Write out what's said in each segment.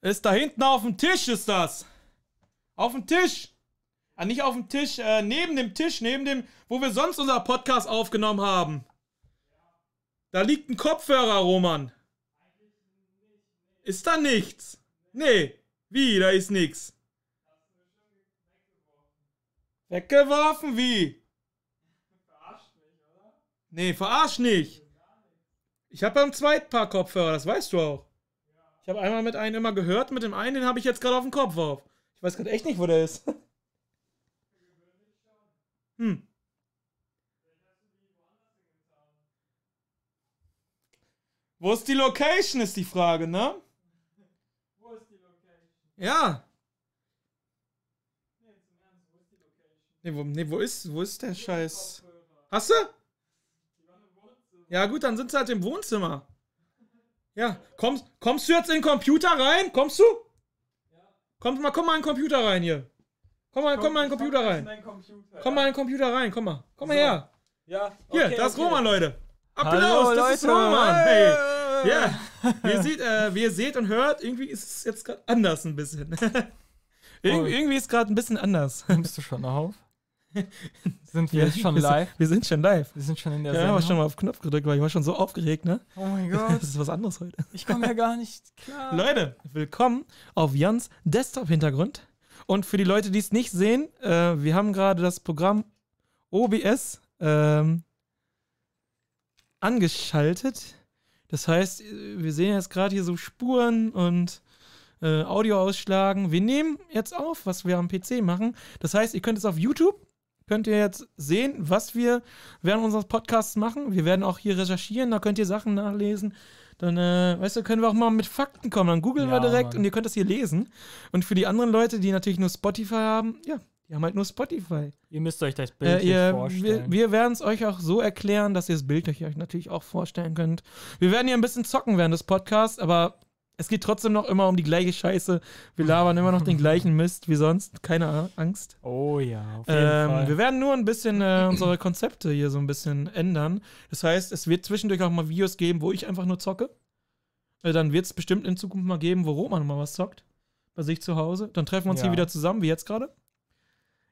Ist da hinten auf dem Tisch, ist das. Auf dem Tisch. Ah, nicht auf dem Tisch, äh, neben dem Tisch, neben dem, wo wir sonst unser Podcast aufgenommen haben. Da liegt ein Kopfhörer, Roman. Ist da nichts? Nee. Wie, da ist nichts. Weggeworfen? Wie? Nee, verarsch nicht. Ich habe beim zweiten Paar Kopfhörer, das weißt du auch. Ich habe einmal mit einem immer gehört, mit dem einen, den habe ich jetzt gerade auf dem Kopf auf. Ich weiß gerade echt nicht, wo der ist. hm. Wo ist die Location, ist die Frage, ne? Wo ist die Location? Ja. Nee, wo, nee, wo ist, wo ist der Scheiß? Hast du? Ja, gut, dann sind sie halt im Wohnzimmer. Ja, kommst, kommst du jetzt in den Computer rein? Kommst du? Komm mal, komm mal in den Computer rein hier. Komm mal, komm mal in den Computer rein. Komm mal in den Computer rein, komm mal. Komm mal So. her. Ja, Hier, okay, das ist okay. Roman, Leute. Hallo, Applaus, das ist Leute. Roman. Hey. Ja, wie ihr, seht, äh, wie ihr seht und hört, irgendwie ist es jetzt gerade anders ein bisschen. Irg Oh. Irgendwie ist gerade ein bisschen anders. Nimmst du schon auf? Sind wir Ja, schon wir sind- live? Wir sind schon live. Wir sind schon in der Ja, ich habe Sendung. schon mal auf Knopf gedrückt, weil ich war schon so aufgeregt, ne? oh mein Das Gott, ist was anderes heute. ich komme ja gar nicht klar. Leute, willkommen auf Jans Desktop-Hintergrund. Und für die Leute, die es nicht sehen, äh, wir haben gerade das Programm OBS ähm, angeschaltet. Das heißt, wir sehen jetzt gerade hier so Spuren und äh, Audio ausschlagen. Wir nehmen jetzt auf, was wir am PC machen. Das heißt, ihr könnt es auf YouTube, könnt ihr jetzt sehen, was wir während unseres Podcasts machen. Wir werden auch hier recherchieren, da könnt ihr Sachen nachlesen. Dann, äh, weißt du, können wir auch mal mit Fakten kommen. Dann googeln wir Ja, direkt Mann. und ihr könnt das hier lesen. Und für die anderen Leute, die natürlich nur Spotify haben, ja, die haben halt nur Spotify. Ihr müsst euch das Äh, Bild ihr, wir vorstellen. wir werden es euch auch so erklären, dass ihr das Bild euch natürlich auch vorstellen könnt. Wir werden hier ein bisschen zocken während des Podcasts, aber es geht trotzdem noch immer um die gleiche Scheiße. Wir labern immer noch den gleichen Mist wie sonst. Keine Angst. oh ja, auf jeden Ähm, Fall. wir werden nur ein bisschen äh, unsere Konzepte hier so ein bisschen ändern. Das heißt, es wird zwischendurch auch mal Videos geben, wo ich einfach nur zocke. Äh, dann wird es bestimmt in Zukunft mal geben, wo Roman mal was zockt. Bei sich zu Hause. Dann treffen wir uns Ja. hier wieder zusammen, wie jetzt gerade.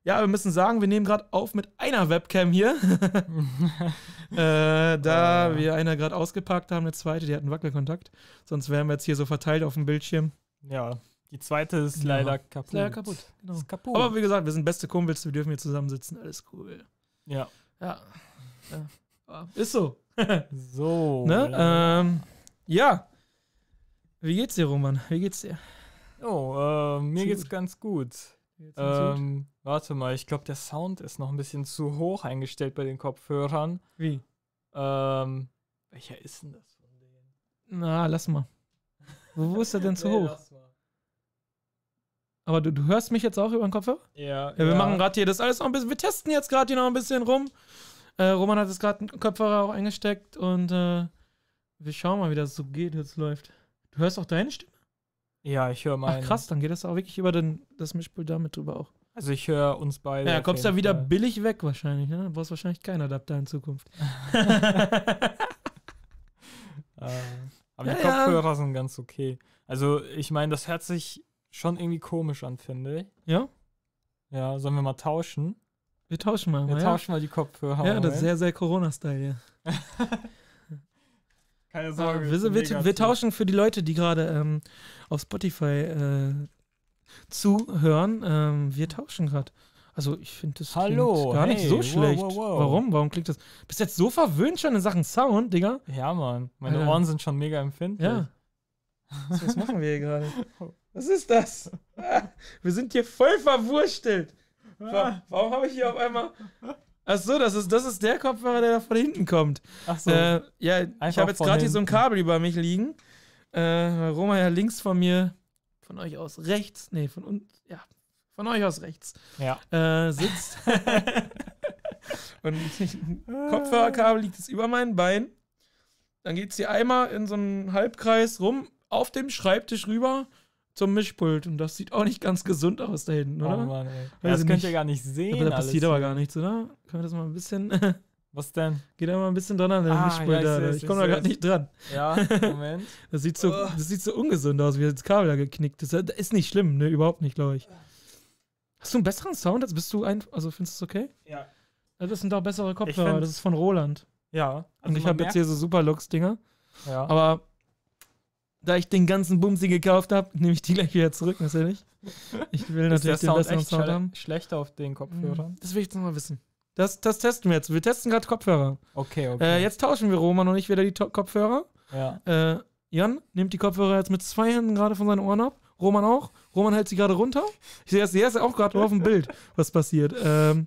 Ja, wir müssen sagen, wir nehmen gerade auf mit einer Webcam hier. äh, da Ah. wir eine gerade ausgepackt haben, eine zweite, die hat einen Wackelkontakt. Sonst wären wir jetzt hier so verteilt auf dem Bildschirm. ja, die zweite ist Ja. leider kaputt. Ist leider kaputt. Genau. Ist kaputt. Aber wie gesagt, wir sind beste Kumpels, wir dürfen hier zusammensitzen. Alles cool. ja. Ja. Ist so. So. Ne? Ähm, ja. Wie geht's dir, Roman? Wie geht's dir? oh, äh, mir Zu geht's gut. ganz gut. Wie? Ähm, warte mal, ich glaube, der Sound ist noch ein bisschen zu hoch eingestellt bei den Kopfhörern. Wie? Ähm, welcher ist denn das von denen? Na, lass mal. Wo, ist der denn zu Nee, hoch? lass mal. Aber du, du hörst mich jetzt auch über den Kopfhörer? Ja, Ja, wir machen gerade hier das alles noch ein bisschen. Wir testen jetzt gerade hier noch ein bisschen rum. Äh, Roman hat jetzt gerade einen Kopfhörer auch eingesteckt und äh, wir schauen mal, wie das so geht, jetzt läuft. Du hörst auch deine Stimme? Ja, ich höre mal. Ach krass, dann geht das auch wirklich über den, das Mischpult damit drüber auch. Also ich höre uns beide. Ja, kommst da wieder Fall. billig weg wahrscheinlich, ne? Du brauchst wahrscheinlich keinen Adapter in Zukunft. Äh, aber die Ja, ja. Kopfhörer sind ganz okay. Also ich meine, das hört sich schon irgendwie komisch an, finde ich. ja? Ja, sollen wir mal tauschen? Wir tauschen mal. Wir mal, tauschen mal die Kopfhörer. ja, ja das ist sehr, sehr Corona-Style, ja. Keine Ah, Sorge. wir, wir, wir tauschen für die Leute, die gerade ähm, auf Spotify äh, zuhören. Ähm, wir tauschen gerade. Also ich finde das Hallo, gar nicht hey, so wow, schlecht. wow, wow. Warum? Warum klingt das? Bist jetzt so verwöhnt schon in Sachen Sound, Digga? Ja, Mann. Meine Alter. Ohren sind schon mega empfindlich. Ja. Was, was machen wir hier gerade? Was ist das? Ah, Wir sind hier voll verwurstelt. Wa- Warum habe ich hier auf einmal. Ach so, das ist, das ist der Kopfhörer, der da von hinten kommt. Ach so. Äh, ja, ich Einfach habe jetzt gerade hier so ein. Kabel über mich liegen. Äh, Roma ja links von mir, von euch aus rechts, nee, von uns, ja, von euch aus rechts, ja. äh, sitzt. Und ein Kopfhörerkabel liegt jetzt über meinen Bein. Dann geht es hier einmal in so einen Halbkreis rum, auf dem Schreibtisch rüber zum Mischpult. Und das sieht auch nicht ganz gesund aus da hinten, Oh oder? Mann, ey. Weiß Ja, das könnt nicht. ihr gar nicht sehen. aber da passiert aber gar nichts, oder? Können wir das mal ein bisschen. Was denn? Geh da mal ein bisschen dran an der Ah, Mischpult ja, ich Ich komme da gerade nicht dran. Ja, Moment. Das sieht so, Oh. das sieht so ungesund aus, wie das Kabel da geknickt ist. Das ist nicht schlimm, ne? Überhaupt nicht, glaube ich. Hast du einen besseren Sound? Als bist du ein, also findest du es okay? ja. Das sind auch bessere Kopfhörer. Das ist von Roland. Ja. Und ich habe jetzt hier so Superlux-Dinger. merkt- Ja. Aber da ich den ganzen Bumsi gekauft habe, nehme ich die gleich wieder zurück, natürlich. Ich will ist natürlich den Sound besseren Sound haben. schlechter auf den Kopfhörern? Das will ich jetzt noch mal wissen. Das, das testen wir jetzt. Wir testen gerade Kopfhörer. Okay, okay. Äh, jetzt tauschen wir Roman und ich wieder die To- Kopfhörer. Ja. Äh, Jan nimmt die Kopfhörer jetzt mit zwei Händen gerade von seinen Ohren ab. Roman auch. Roman hält sie gerade runter. Ich sehe das jetzt auch gerade auf dem Bild, was passiert. Ähm,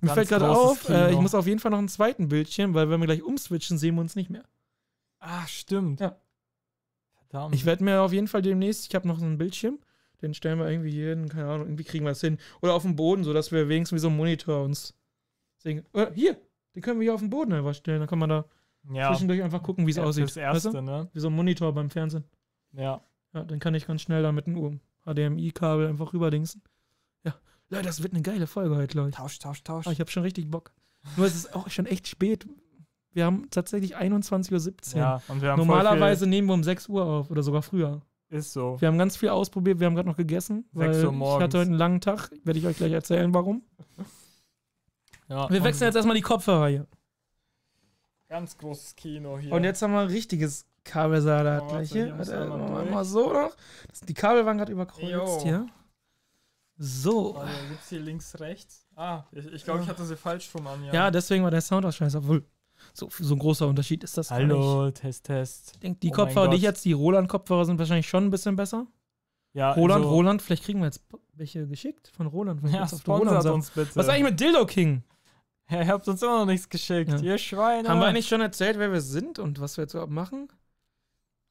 mir fällt gerade auf, äh, ich muss auf jeden Fall noch einen zweiten Bildschirm, weil wenn wir gleich umswitchen, sehen wir uns nicht mehr. Ah, stimmt. Ja. Verdammt. Ich werde mir auf jeden Fall demnächst, ich habe noch so einen Bildschirm, den stellen wir irgendwie hier hin, keine Ahnung, irgendwie kriegen wir das hin. Oder auf dem Boden, sodass wir wenigstens wie so einen Monitor uns sehen. Oder hier, den können wir hier auf dem Boden einfach stellen. Dann kann man da ja. zwischendurch einfach gucken, wie es ja, aussieht. Das erste, Weißt du? ne? Wie so ein Monitor beim Fernsehen. Ja. Ja, dann kann ich ganz schnell da mit einem HDMI-Kabel einfach rüberdingsen. Ja, Leute, das wird eine geile Folge heute, ich. Tausch, tausch, tausch. Ah, ich habe schon richtig Bock. Nur es ist auch schon echt spät. Wir haben tatsächlich 21.17 Uhr. ja, und wir haben Normalerweise nehmen wir um 6 Uhr auf oder sogar früher. Ist so. Wir haben ganz viel ausprobiert, wir haben gerade noch gegessen. Weil 6 Uhr ich morgens. hatte heute einen langen Tag, werde ich euch gleich erzählen, warum. Ja, Wir wechseln jetzt erstmal die Kopfhörer hier. Ganz großes Kino hier. Und jetzt haben wir ein richtiges Kabelsalat Oh, gleich warte, hier. Warte, wir mal mal so noch. Das, die Kabel waren gerade überkreuzt Jo. hier. So. Warte, gibt's hier links, rechts? Ah, ich, ich glaube, ich hatte sie falsch rum an. Ja, deswegen war der Sound auch scheiße. Obwohl, so, so ein großer Unterschied ist das. Hallo, Test, Test. Ich denke, die Oh Kopfhörer, die ich jetzt, die Roland-Kopfhörer sind wahrscheinlich schon ein bisschen besser. Ja, Roland, also, Roland, vielleicht kriegen wir jetzt welche geschickt von Roland. Ja, auf Roland uns bitte. Was ist eigentlich mit Dildo King? Ja, ihr habt uns immer noch nichts geschickt. Ja. Ihr Schweine. Haben wir eigentlich schon erzählt, wer wir sind und was wir jetzt überhaupt machen?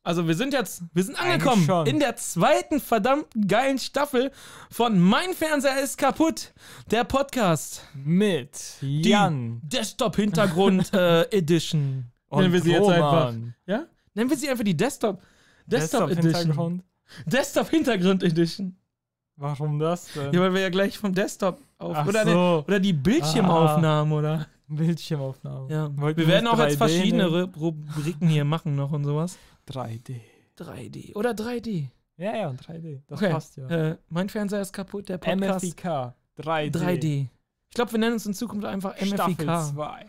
Also wir sind jetzt, wir sind angekommen in der zweiten verdammt geilen Staffel von Mein Fernseher ist kaputt, der Podcast. mit Jan Desktop-Hintergrund äh, Edition. und Nennen wir sie jetzt einfach. Roman. Ja? Nennen wir sie einfach die Desktop, Desktop, Edition. Desktop-Hintergrund. Desktop-Hintergrund-Edition. Warum das denn? Ja, weil wir ja gleich vom Desktop auf. Ach oder, so. Ah. ne, oder die Bildschirmaufnahmen, oder? Bildschirmaufnahme. Ja. Wollten Wir werden auch jetzt 3D verschiedene nehmen? Ru- Rubriken hier machen noch und sowas. 3D. 3D oder 3D. Ja, ja, 3D. Das Okay. passt ja. Äh, mein Fernseher ist kaputt, der Podcast MFIK. 3D. 3D. Ich glaube, wir nennen uns in Zukunft einfach Staffel MFIK. 2.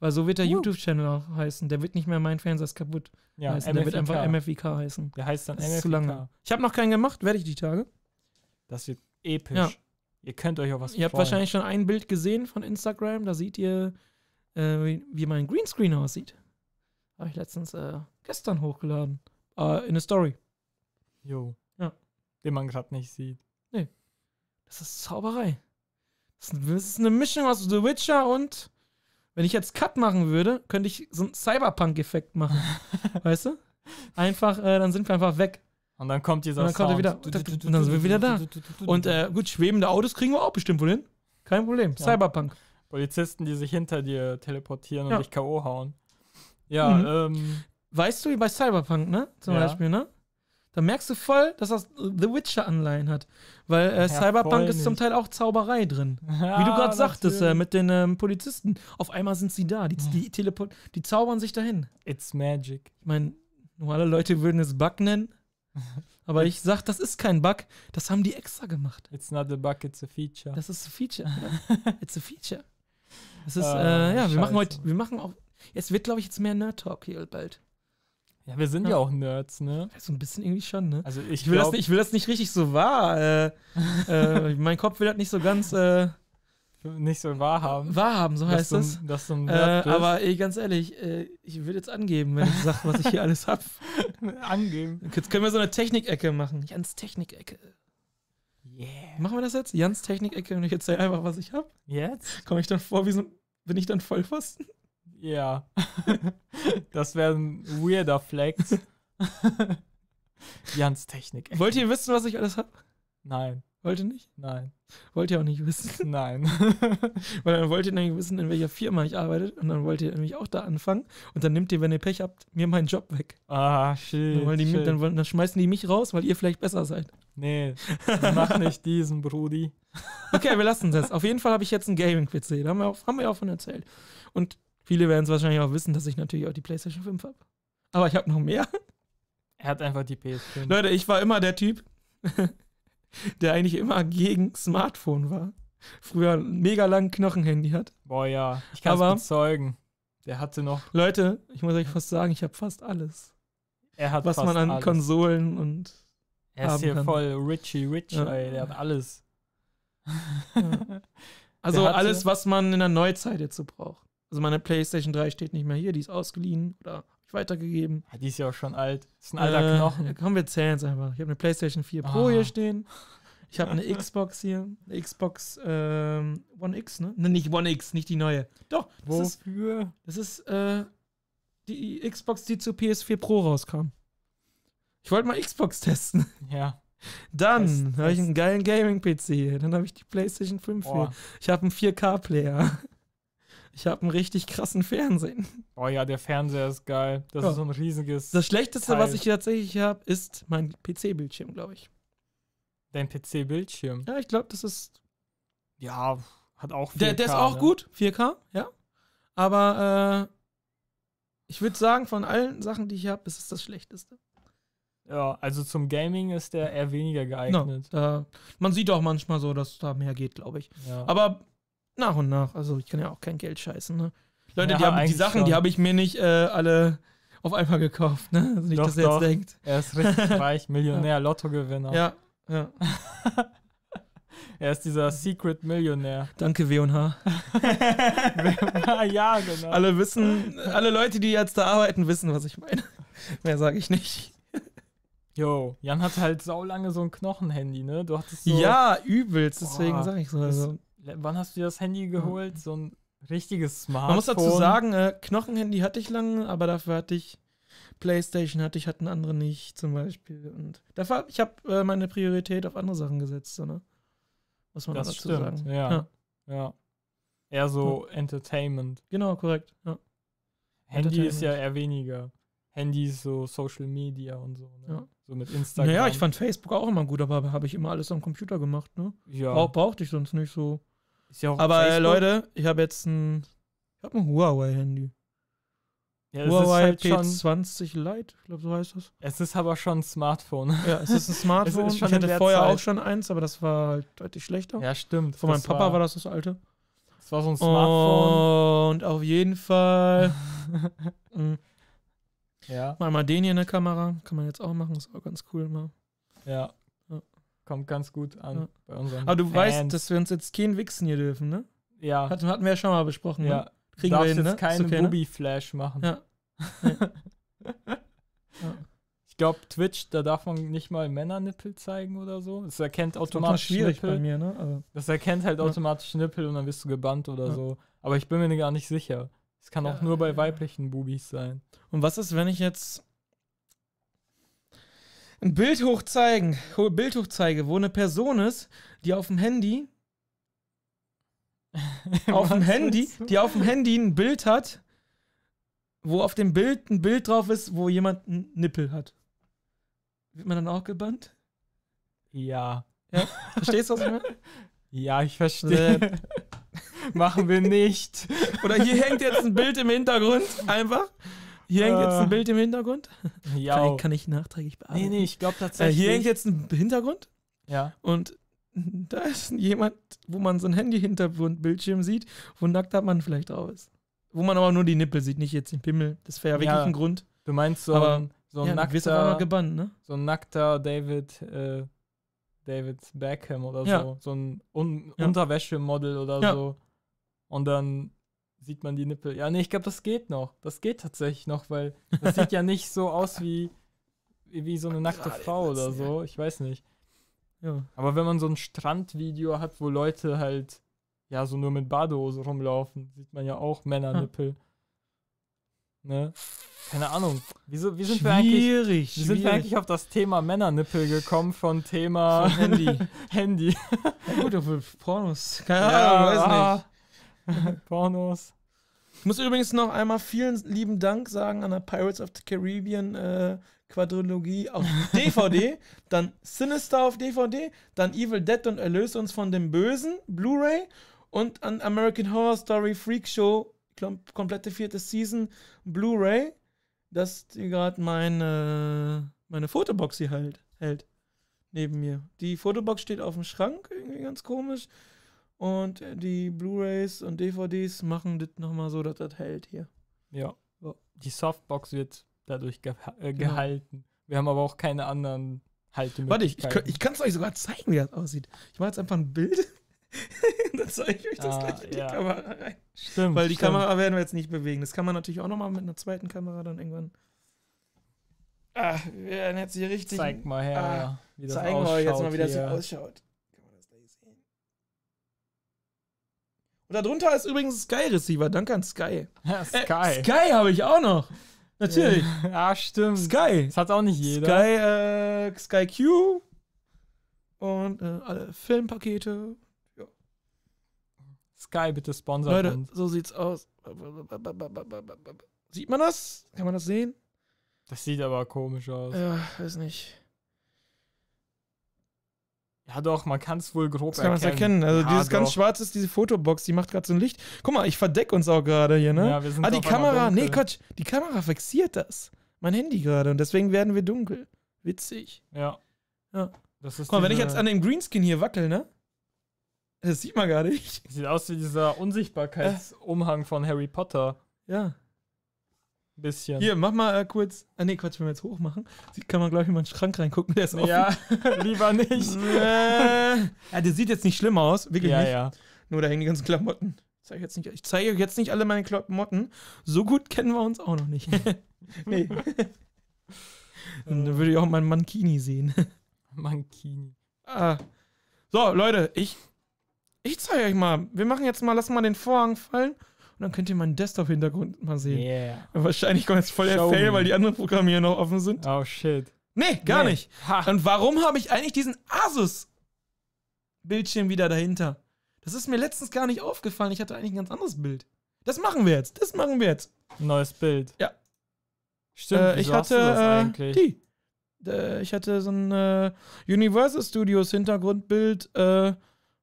Weil so wird der Uh. YouTube-Channel auch heißen. Der wird nicht mehr mein Fernseher ist kaputt Ja, heißen. Der wird einfach MFIK heißen. Der heißt dann Das MFIK. ist zu lange. Ich habe noch keinen gemacht, werde ich die Tage. Das wird episch. Ja. Ihr könnt euch auf was Ihr habt freuen. wahrscheinlich schon ein Bild gesehen von Instagram. Da seht ihr, äh, wie, wie mein Greenscreen aussieht. Habe ich letztens äh, gestern hochgeladen. Äh, in eine Story. Jo. Ja. Den man gerade nicht sieht. Das ist Zauberei. Das ist, eine Mischung aus The Witcher und wenn ich jetzt Cut machen würde, könnte ich so einen Cyberpunk-Effekt machen. weißt du? Einfach, äh, dann sind wir einfach weg. Und dann kommt dieser Und dann kommt er Sound. wieder- und dann sind wir wieder da. Und äh, gut, schwebende Autos kriegen wir auch bestimmt wohl hin. Kein Problem. Ja. Cyberpunk. Polizisten, die sich hinter dir teleportieren Ja. und dich K.O. hauen. Ja, Mhm. ähm, Weißt du, wie bei Cyberpunk, ne? Zum Ja. Beispiel, ne? Da merkst du voll, dass das The Witcher-Anleihen hat. Weil äh, Ja, Cyberpunk ist zum. Teil auch Zauberei drin. Wie wie du gerade sagtest, äh, mit den ähm, Polizisten. Auf einmal sind sie da. Die, die, teleport die zaubern sich dahin. It's magic. Ich meine, normale Leute würden es Bug nennen. Aber ich sag, das ist kein Bug. Das haben die extra gemacht. It's not a bug, it's a feature. Das ist ein Feature. It's a Feature. Das ist, Ah, äh, ja, wir machen heute, wir machen auch, es wird, glaube ich, jetzt mehr Nerd-Talk hier bald. ja, wir sind ja. Ja. auch Nerds, ne? So ein bisschen irgendwie schon, ne? Also ich, Ich will, das nicht, ich will das nicht richtig so wahr. Äh, äh, mein Kopf will das nicht so ganz äh, nicht so wahrhaben. wahrhaben, so heißt du ein Äh, aber ey, ganz ehrlich, äh, ich will jetzt angeben, wenn ich sage, was ich hier alles hab. angeben. Jetzt können wir so eine Technikecke machen. Jans Technikecke. Yeah. Machen wir das jetzt? Jans Technikecke und ich erzähle einfach, was ich hab. Jetzt? Komme ich dann vor, wie so bin ich dann Vollpfosten? Ja. das wäre ein weirder Flex. Jans Technik. Wollt ihr wissen, was ich alles hab? Nein. Wollt ihr nicht? Nein. Wollt ihr auch nicht wissen? Nein. Weil dann wollt ihr nämlich wissen, in welcher Firma ich arbeite und dann wollt ihr nämlich auch da anfangen und dann nimmt ihr, wenn ihr Pech habt, mir meinen Job weg. ah, shit. Dann, wollen die, shit. dann, wollen- dann schmeißen die mich raus, weil ihr vielleicht besser seid. nee, mach nicht diesen, Brudi. Okay, wir lassen das. Auf jeden Fall habe ich jetzt einen Gaming-PC. Da haben wir, auch, haben wir ja auch von erzählt. Und viele werden es wahrscheinlich auch wissen, dass ich natürlich auch die PlayStation 5 habe. Aber ich habe noch mehr. Er hat einfach die PS5. Leute, ich war immer der Typ, der eigentlich immer gegen Smartphone war. Früher ein mega langen Knochenhandy hat. Boah, ja. Ich kann es bezeugen. Der hatte noch, Leute, ich muss euch fast sagen, ich habe fast alles. er hat Was fast man an alles. Konsolen und. Er ist hier kann. voll Richie Rich, Ja. ey. Der hat alles. Also Der hatte- alles, was man in der Neuzeit jetzt so braucht. Also meine PlayStation 3 steht nicht mehr hier, die ist ausgeliehen oder ich weitergegeben. Ja, die ist ja auch schon alt. Ist ein alter Äh, Knochen. Komm, wir zählen es einfach. Ich habe eine PlayStation 4 Pro Ah. hier stehen. Ich habe eine Xbox hier. Eine Xbox ähm, One X, ne? Ne, nicht One X, nicht die neue. Doch, das ist, Wofür? das ist äh, die Xbox, die zur PS4 Pro rauskam. Ich wollte mal Xbox testen. Ja. Dann habe ich einen geilen Gaming-PC. Dann habe ich die PlayStation 5 Boah. hier. Ich habe einen 4K-Player. Ich habe einen richtig krassen Fernsehen. Boah, ja, der Fernseher ist geil. Das Ja. ist so ein riesiges. Das Schlechteste, Teil. was ich tatsächlich habe, ist mein PC-Bildschirm, glaube ich. Dein PC-Bildschirm. Ja, ich glaube, das ist Ja, hat auch 4K, Der, der ist auch ne? gut, 4K, ja. Aber äh, ich würde sagen, von allen Sachen, die ich habe, ist es das Schlechteste. Ja, also zum Gaming ist der eher weniger No, geeignet. da, man sieht auch manchmal so, dass da mehr geht, glaube ich. Ja. Aber nach und nach, also ich kann ja auch kein Geld scheißen, ne? Leute, Ja, die, haben, die Sachen, schon. die habe ich mir nicht äh, alle auf einmal gekauft, ne? Also nicht, Doch, dass ihr doch. jetzt denkt. er ist richtig reich, Millionär, Lottogewinner. Ja, ja. Er ist dieser Secret Millionär. Danke, W&H. ja, genau. Alle wissen, alle Leute, die jetzt da arbeiten, wissen, was ich meine. Mehr sage ich nicht. Yo, Jan hatte halt saulange so ein Knochenhandy, ne? Du hattest so. Ja, übelst, deswegen sage ich so. Also. Wann hast du dir das Handy geholt? So ein richtiges Smartphone. Man muss dazu sagen, äh, Knochenhandy hatte ich lange, aber dafür hatte ich Playstation hatte ich, hatten andere nicht zum Beispiel. Und dafür, ich habe äh, meine Priorität auf andere Sachen gesetzt, so, ne? Muss man Das dazu stimmt, sagen. ja. Ja. Eher so Entertainment. Genau, korrekt. Ja. Handy ist ja eher weniger. Handy ist so Social Media und so. Ne? Ja. So mit Instagram. Naja, ich fand Facebook auch immer gut, aber habe ich immer alles am Computer gemacht, ne? ja. Brauch, brauchte ich sonst nicht so. Ist ja auch Aber Leute, ich habe jetzt ein, ich habe ein Huawei-Handy. ja, ist Huawei halt schon, P20 Lite, ich glaube, so heißt das. Es ist aber schon ein Smartphone. Ja, es ist ein Smartphone. schon ich hatte vorher Zeit. auch schon eins, aber das war halt deutlich schlechter. ja, stimmt. Von meinem Papa war, das das alte. Das war so ein Smartphone. Und auf jeden Fall mh, ja, mal mal den hier in der Kamera. Kann man jetzt auch machen, ist auch ganz cool mal. ja. Kommt ganz gut an Ja. bei unseren Aber du Fans. weißt, dass wir uns jetzt kein Wichsen hier dürfen, ne? ja, Hatten, hatten wir ja schon mal besprochen. ja. Ne? Kriegen wir darfst hin, ne? jetzt Ist keinen okay, ne? Booby-Flash machen. Ja. Ja. Ich glaube, Twitch, da darf man nicht mal Männernippel zeigen oder so. Es erkennt Das automatisch schwierig bei Nippel. mir, ne? Also, Das erkennt halt Ja. automatisch Nippel und dann wirst du gebannt oder Ja. so. Aber ich bin mir gar nicht sicher. Es kann auch nur bei ja. weiblichen Bubis sein. Und was ist, wenn ich jetzt ein Bild hochzeigen, ho- Bild hochzeige, wo eine Person ist, die auf dem Handy, auf dem Handy, die auf dem Handy ein Bild hat, wo auf dem Bild ein Bild drauf ist, wo jemand einen Nippel hat. Wird man dann auch gebannt? Ja. Verstehst du, was ich meine? Ja, ich verstehe. Machen wir nicht. Oder hier hängt jetzt ein Bild im Hintergrund, einfach. Hier hängt jetzt ein Äh, Bild im Hintergrund. Kann Ja. ich, kann ich nachträglich bearbeiten. Nee, nee, ich glaube Äh, tatsächlich. hier hängt jetzt ein Hintergrund Ja. und da ist jemand, wo man so ein Handy-Hintergrundbildschirm sieht, wo ein nackter Mann vielleicht drauf ist. Wo man aber nur die Nippel sieht, nicht jetzt den Pimmel. Das wäre ja wirklich Ja. ein Grund. Du meinst so Aber- ein, so ein ja, nackter, gebannt, ne? so ein nackter David, äh, David Beckham oder Ja. so. So ein Un Ja. Unterwäschemodel oder Ja. so. Und dann sieht man die Nippel. Ja, nee, ich glaube, das geht noch. Das geht tatsächlich noch, weil das sieht ja nicht so aus wie, wie, wie so eine nackte Gerade Frau oder ja. so. Ich weiß nicht. Ja. Aber wenn man so ein Strandvideo hat, wo Leute halt ja so nur mit Badehose rumlaufen, sieht man ja auch Männernippel. Ne? Keine Ahnung. Wieso, wie sind wir eigentlich, schwierig, wie sind wir eigentlich auf das Thema Männernippel gekommen von Thema Von Handy. Handy? Ja, gut, obwohl Pornos. Keine Ahnung, weiß nicht. Pornos. Ich muss übrigens noch einmal vielen lieben Dank sagen an der Pirates of the Caribbean äh, Quadrilogie auf DVD, dann Sinister auf DVD, dann Evil Dead und Erlöse uns von dem Bösen, Blu-ray und an American Horror Story Freak Show, kom komplette vierte Season, Blu-ray, dass die gerade meine, meine Fotobox hier halt, hält. Neben mir. Die Fotobox steht auf dem Schrank, irgendwie ganz komisch. Und äh, die Blu-rays und DVDs machen das nochmal so, dass das hält hier. Ja. Ja. Die Softbox wird dadurch geha äh, Genau. gehalten. Wir haben aber auch keine anderen Warte, ich, ich, Haltemöglichkeiten. ich kann es euch sogar zeigen, wie das aussieht. Ich mache jetzt einfach ein Bild. dann zeige ich euch das Ah, gleich in die ja. Kamera rein. Stimmt. Weil die stimmt. Kamera werden wir jetzt nicht bewegen. Das kann man natürlich auch nochmal mit einer zweiten Kamera dann irgendwann. Ah, wir werden jetzt hier richtig. Zeig mal her, Ah, wie das zeigen wir ausschaut. euch jetzt mal, wie das hier. ausschaut. Kann man das gleich sehen? Und darunter ist übrigens Sky Receiver. Danke an Sky. Ja, Äh, Sky. Sky habe ich auch noch. Natürlich. Ja, stimmt. Sky. Das hat auch nicht jeder. Sky, äh, Sky Q und äh, alle Filmpakete. Sky, bitte sponsert Leute, uns. so sieht's aus. Sieht man das? Kann man das sehen? Das sieht aber komisch aus. Ja, weiß nicht. Ja, doch, man kann es wohl grob Das kann erkennen. erkennen. Also ja, dieses ganz doch. schwarz ist diese Fotobox, die macht gerade so ein Licht. Guck mal, ich verdecke uns auch gerade hier, ne? Ja, wir sind ah, die Kamera, nee. Quatsch, die Kamera fixiert das. Mein Handy gerade und deswegen werden wir dunkel. Witzig. Ja. Ja. Das ist Guck mal, wenn ich jetzt an dem Greenskin hier wackel, ne? Das sieht man gar nicht. Sieht aus wie dieser Unsichtbarkeitsumhang von Harry Potter. Ja. Bisschen. Hier, mach mal äh, kurz. Ah, nee, Quatsch, wenn wir jetzt hoch machen, kann man, glaube ich, mal in den Schrank reingucken. Der ist offen. Ja, lieber nicht. äh, ja, der sieht jetzt nicht schlimm aus, wirklich ja, nicht. ja. Nur da hängen die ganzen Klamotten. Ich zeige jetzt nicht, ich zeige euch jetzt nicht alle meine Klamotten. So gut kennen wir uns auch noch nicht. nee. Dann würde ich auch meinen Mankini sehen. Mankini. ah. So, Leute, ich, ich zeige euch mal. Wir machen jetzt mal, lassen mal den Vorhang fallen und dann könnt ihr meinen Desktop-Hintergrund mal sehen. Yeah. Wahrscheinlich kommt jetzt voll der Show Fail, me. weil die anderen Programme hier noch offen sind. Oh shit. Nee, gar Nee. nicht. Ha. Und warum habe ich eigentlich diesen Asus-Bildschirm wieder dahinter? Das ist mir letztens gar nicht aufgefallen. Ich hatte eigentlich ein ganz anderes Bild. Das machen wir jetzt. Das machen wir jetzt. Neues Bild. Ja. Stimmt, äh, ich hatte das äh, eigentlich? die. Äh, ich hatte so ein äh, Universal Studios Hintergrundbild äh,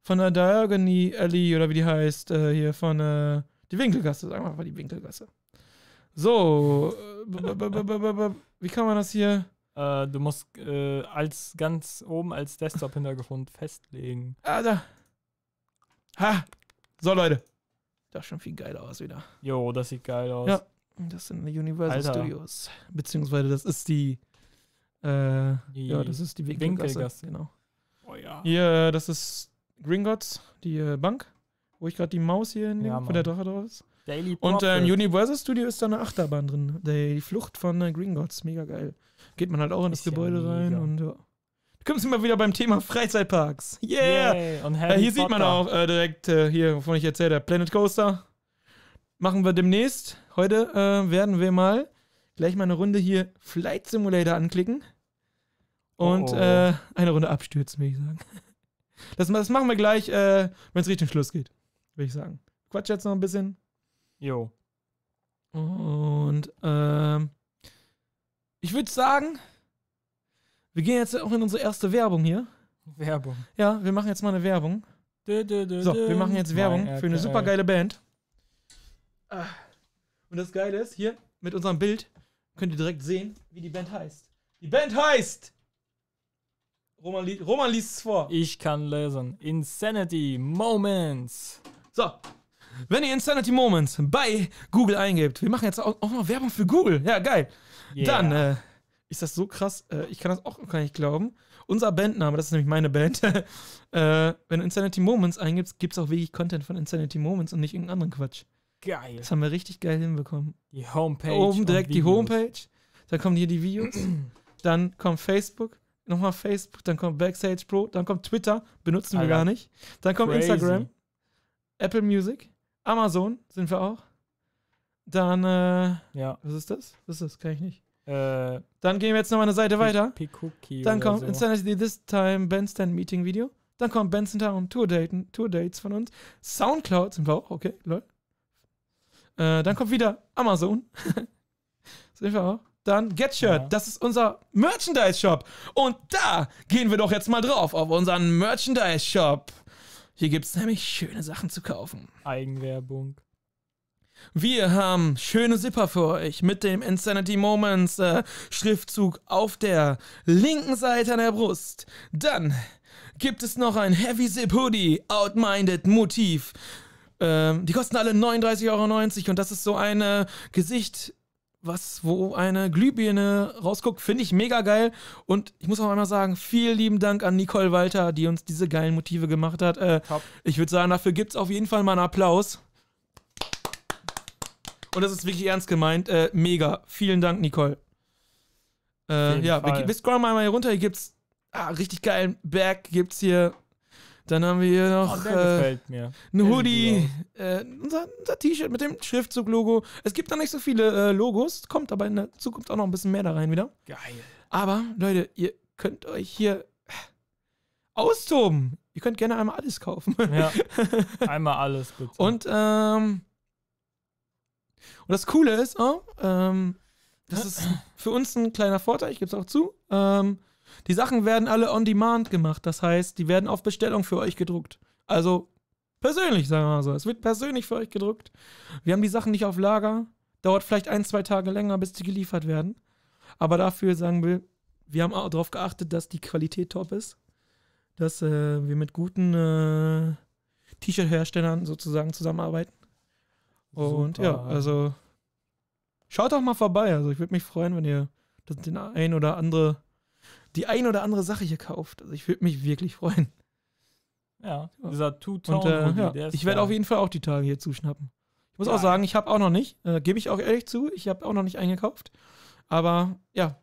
von der Diagonally Alley oder wie die heißt. Äh, hier von äh, die Winkelgasse. Sagen wir einfach die Winkelgasse. So. Wie kann man das hier? Äh, du musst äh, als ganz oben als Desktop-Hintergrund festlegen. Ah, da. Ha. So, Leute. Das ist schon viel geiler aus wieder. Jo, das sieht geil aus. Ja. Das sind die Universal Alter. Studios. Beziehungsweise das ist die. Äh, Die ja, das ist die Winkelgasse. Winkelgasse. Genau. Oh ja. Hier, das ist Gringotts, die äh, Bank, wo ich gerade die Maus hier hinlege, Ja, wo der. Drache drauf ist. Daily Und äh, im Profit. Universal Studio ist da eine Achterbahn drin. Die Flucht von äh, Gringotts, mega geil. Geht man halt auch in das Ist ja Gebäude rein mega. und ja. Du kommst immer wieder beim Thema Freizeitparks. Yeah! Yay. Und Äh, Harry hier sieht man Potter. auch äh, direkt äh, hier, wovon ich erzählt habe, Planet Coaster. Machen wir demnächst. Heute äh, werden wir mal gleich mal eine Runde hier Flight Simulator anklicken. Und Oh, oh. Äh, eine Runde abstürzen, würde ich sagen. Das, das machen wir gleich, äh, wenn es Richtung Schluss geht, würde ich sagen. Quatsch jetzt noch ein bisschen. Jo. Und ähm, ich würde sagen, wir gehen jetzt auch in unsere erste Werbung hier. Werbung. Ja, wir machen jetzt mal eine Werbung. Dö, dö, dö, So, wir machen jetzt Werbung für eine super geile Band. Ah. Und das Geile ist, hier mit unserem Bild könnt ihr direkt sehen, wie die Band heißt. Die Band heißt. Roman, li Roman liest es vor. Ich kann lesen. Insanity Moments. So. Wenn ihr Insanity Moments bei Google eingebt, wir machen jetzt auch, auch mal Werbung für Google. Ja, geil. Yeah. Dann äh, ist das so krass. Äh, ich kann das auch gar nicht glauben. Unser Bandname, das ist nämlich meine Band. äh, wenn du Insanity Moments eingibst, gibt es auch wirklich Content von Insanity Moments und nicht irgendeinen anderen Quatsch. geil. Das haben wir richtig geil hinbekommen. Die Homepage. Oben direkt die. Homepage, dann kommen hier die Videos, dann kommt Facebook, nochmal Facebook, dann kommt Backstage Pro, dann kommt Twitter, benutzen wir Alter. gar nicht. Dann kommt Crazy. Instagram, Apple Music, Amazon sind wir auch. dann, äh, Ja. was ist das? Was ist das? Kann ich nicht. Äh, Dann gehen wir jetzt nochmal eine Seite weiter. Pikuki Dann kommt so. Insanity This Time Bandstand Meeting Video. Dann kommt Benson Town Tour, Daten, Tour Dates von uns. Soundcloud sind wir auch, okay, lol. Äh, dann kommt wieder Amazon. sind wir auch. Dann Getshirt, Ja. das ist unser Merchandise-Shop. Und da gehen wir doch jetzt mal drauf auf unseren Merchandise-Shop. Hier gibt es nämlich schöne Sachen zu kaufen. Eigenwerbung. Wir haben schöne Zipper für euch mit dem Insanity Moments äh, Schriftzug auf der linken Seite an der Brust. Dann gibt es noch ein Heavy Zip Hoodie, Outminded Motiv. Ähm, die kosten alle 39,90 Euro und das ist so ein äh, Gesicht, was, wo eine Glühbirne rausguckt, finde ich mega geil. Und ich muss auch einmal sagen, vielen lieben Dank an Nicole Walter, die uns diese geilen Motive gemacht hat. Äh, ich würde sagen, dafür gibt es auf jeden Fall mal einen Applaus. Und das ist wirklich ernst gemeint. Äh, mega. Vielen Dank, Nicole. Äh, ja, wir, Fall. wir scrollen mal hier runter. Hier gibt's ah, richtig geilen Bag gibt's hier. Dann haben wir hier Oh, noch der äh, gefällt mir. ein Hoodie, äh, unser, unser T-Shirt mit dem Schriftzug-Logo. Es gibt noch nicht so viele äh, Logos, kommt aber in der Zukunft auch noch ein bisschen mehr da rein wieder. Geil. Aber, Leute, ihr könnt euch hier austoben. Ihr könnt gerne einmal alles kaufen. Ja. Einmal alles bitte. Und, ähm, und das Coole ist, oh, ähm, das ist für uns ein kleiner Vorteil, ich gebe es auch zu. Ähm, die Sachen werden alle on demand gemacht. Das heißt, die werden auf Bestellung für euch gedruckt. Also persönlich, sagen wir mal so. Es wird persönlich für euch gedruckt. Wir haben die Sachen nicht auf Lager. Dauert vielleicht ein, zwei Tage länger, bis die geliefert werden. Aber dafür sagen wir, wir haben auch darauf geachtet, dass die Qualität top ist. Dass äh, wir mit guten äh, T-Shirt-Herstellern sozusagen zusammenarbeiten. Und Super. ja, also schaut doch mal vorbei. Also ich würde mich freuen, wenn ihr das, den ein oder andere, die ein oder andere Sache hier kauft. Also ich würde mich wirklich freuen. Ja, Ja. dieser Und Two-Tone-Hoodie, äh, ja, der ist ich werde auf jeden Fall auch die Tage hier zuschnappen. Ich muss auch Geil. sagen, ich habe auch noch nicht, äh, gebe ich auch ehrlich zu, ich habe auch noch nicht eingekauft. Aber ja,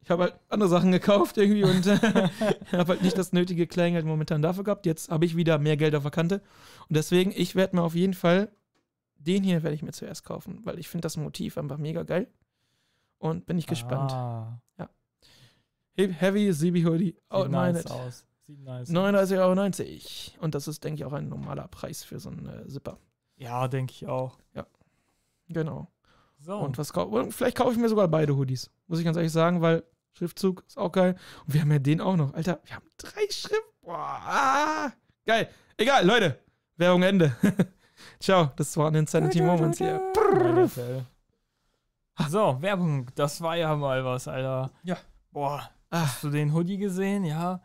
ich habe halt andere Sachen gekauft irgendwie und äh, habe halt nicht das nötige Kleingeld momentan dafür gehabt. Jetzt habe ich wieder mehr Geld auf der Kante. Und deswegen, ich werde mir auf jeden Fall den hier werde ich mir zuerst kaufen, weil ich finde das Motiv einfach mega geil. Und bin ich gespannt. Ah, Heavy CB Hoodie, sieht nice aus. Sieht nice aus. 39,90 Euro. Und das ist, denke ich, auch ein normaler Preis für so einen äh, Zipper. Ja, denke ich auch. Genau. So. Und was kau und vielleicht kaufe ich mir sogar beide Hoodies. Muss ich ganz ehrlich sagen, weil Schriftzug ist auch geil. Und wir haben ja den auch noch. Alter, wir haben drei Schrift. Boah, ah, geil. Egal, Leute. Werbung Ende. Ciao. Das waren Insanity Moments hier. So, Werbung. Das war ja mal was, Alter. Ja. Boah, Ah, hast du den Hoodie gesehen? Ja.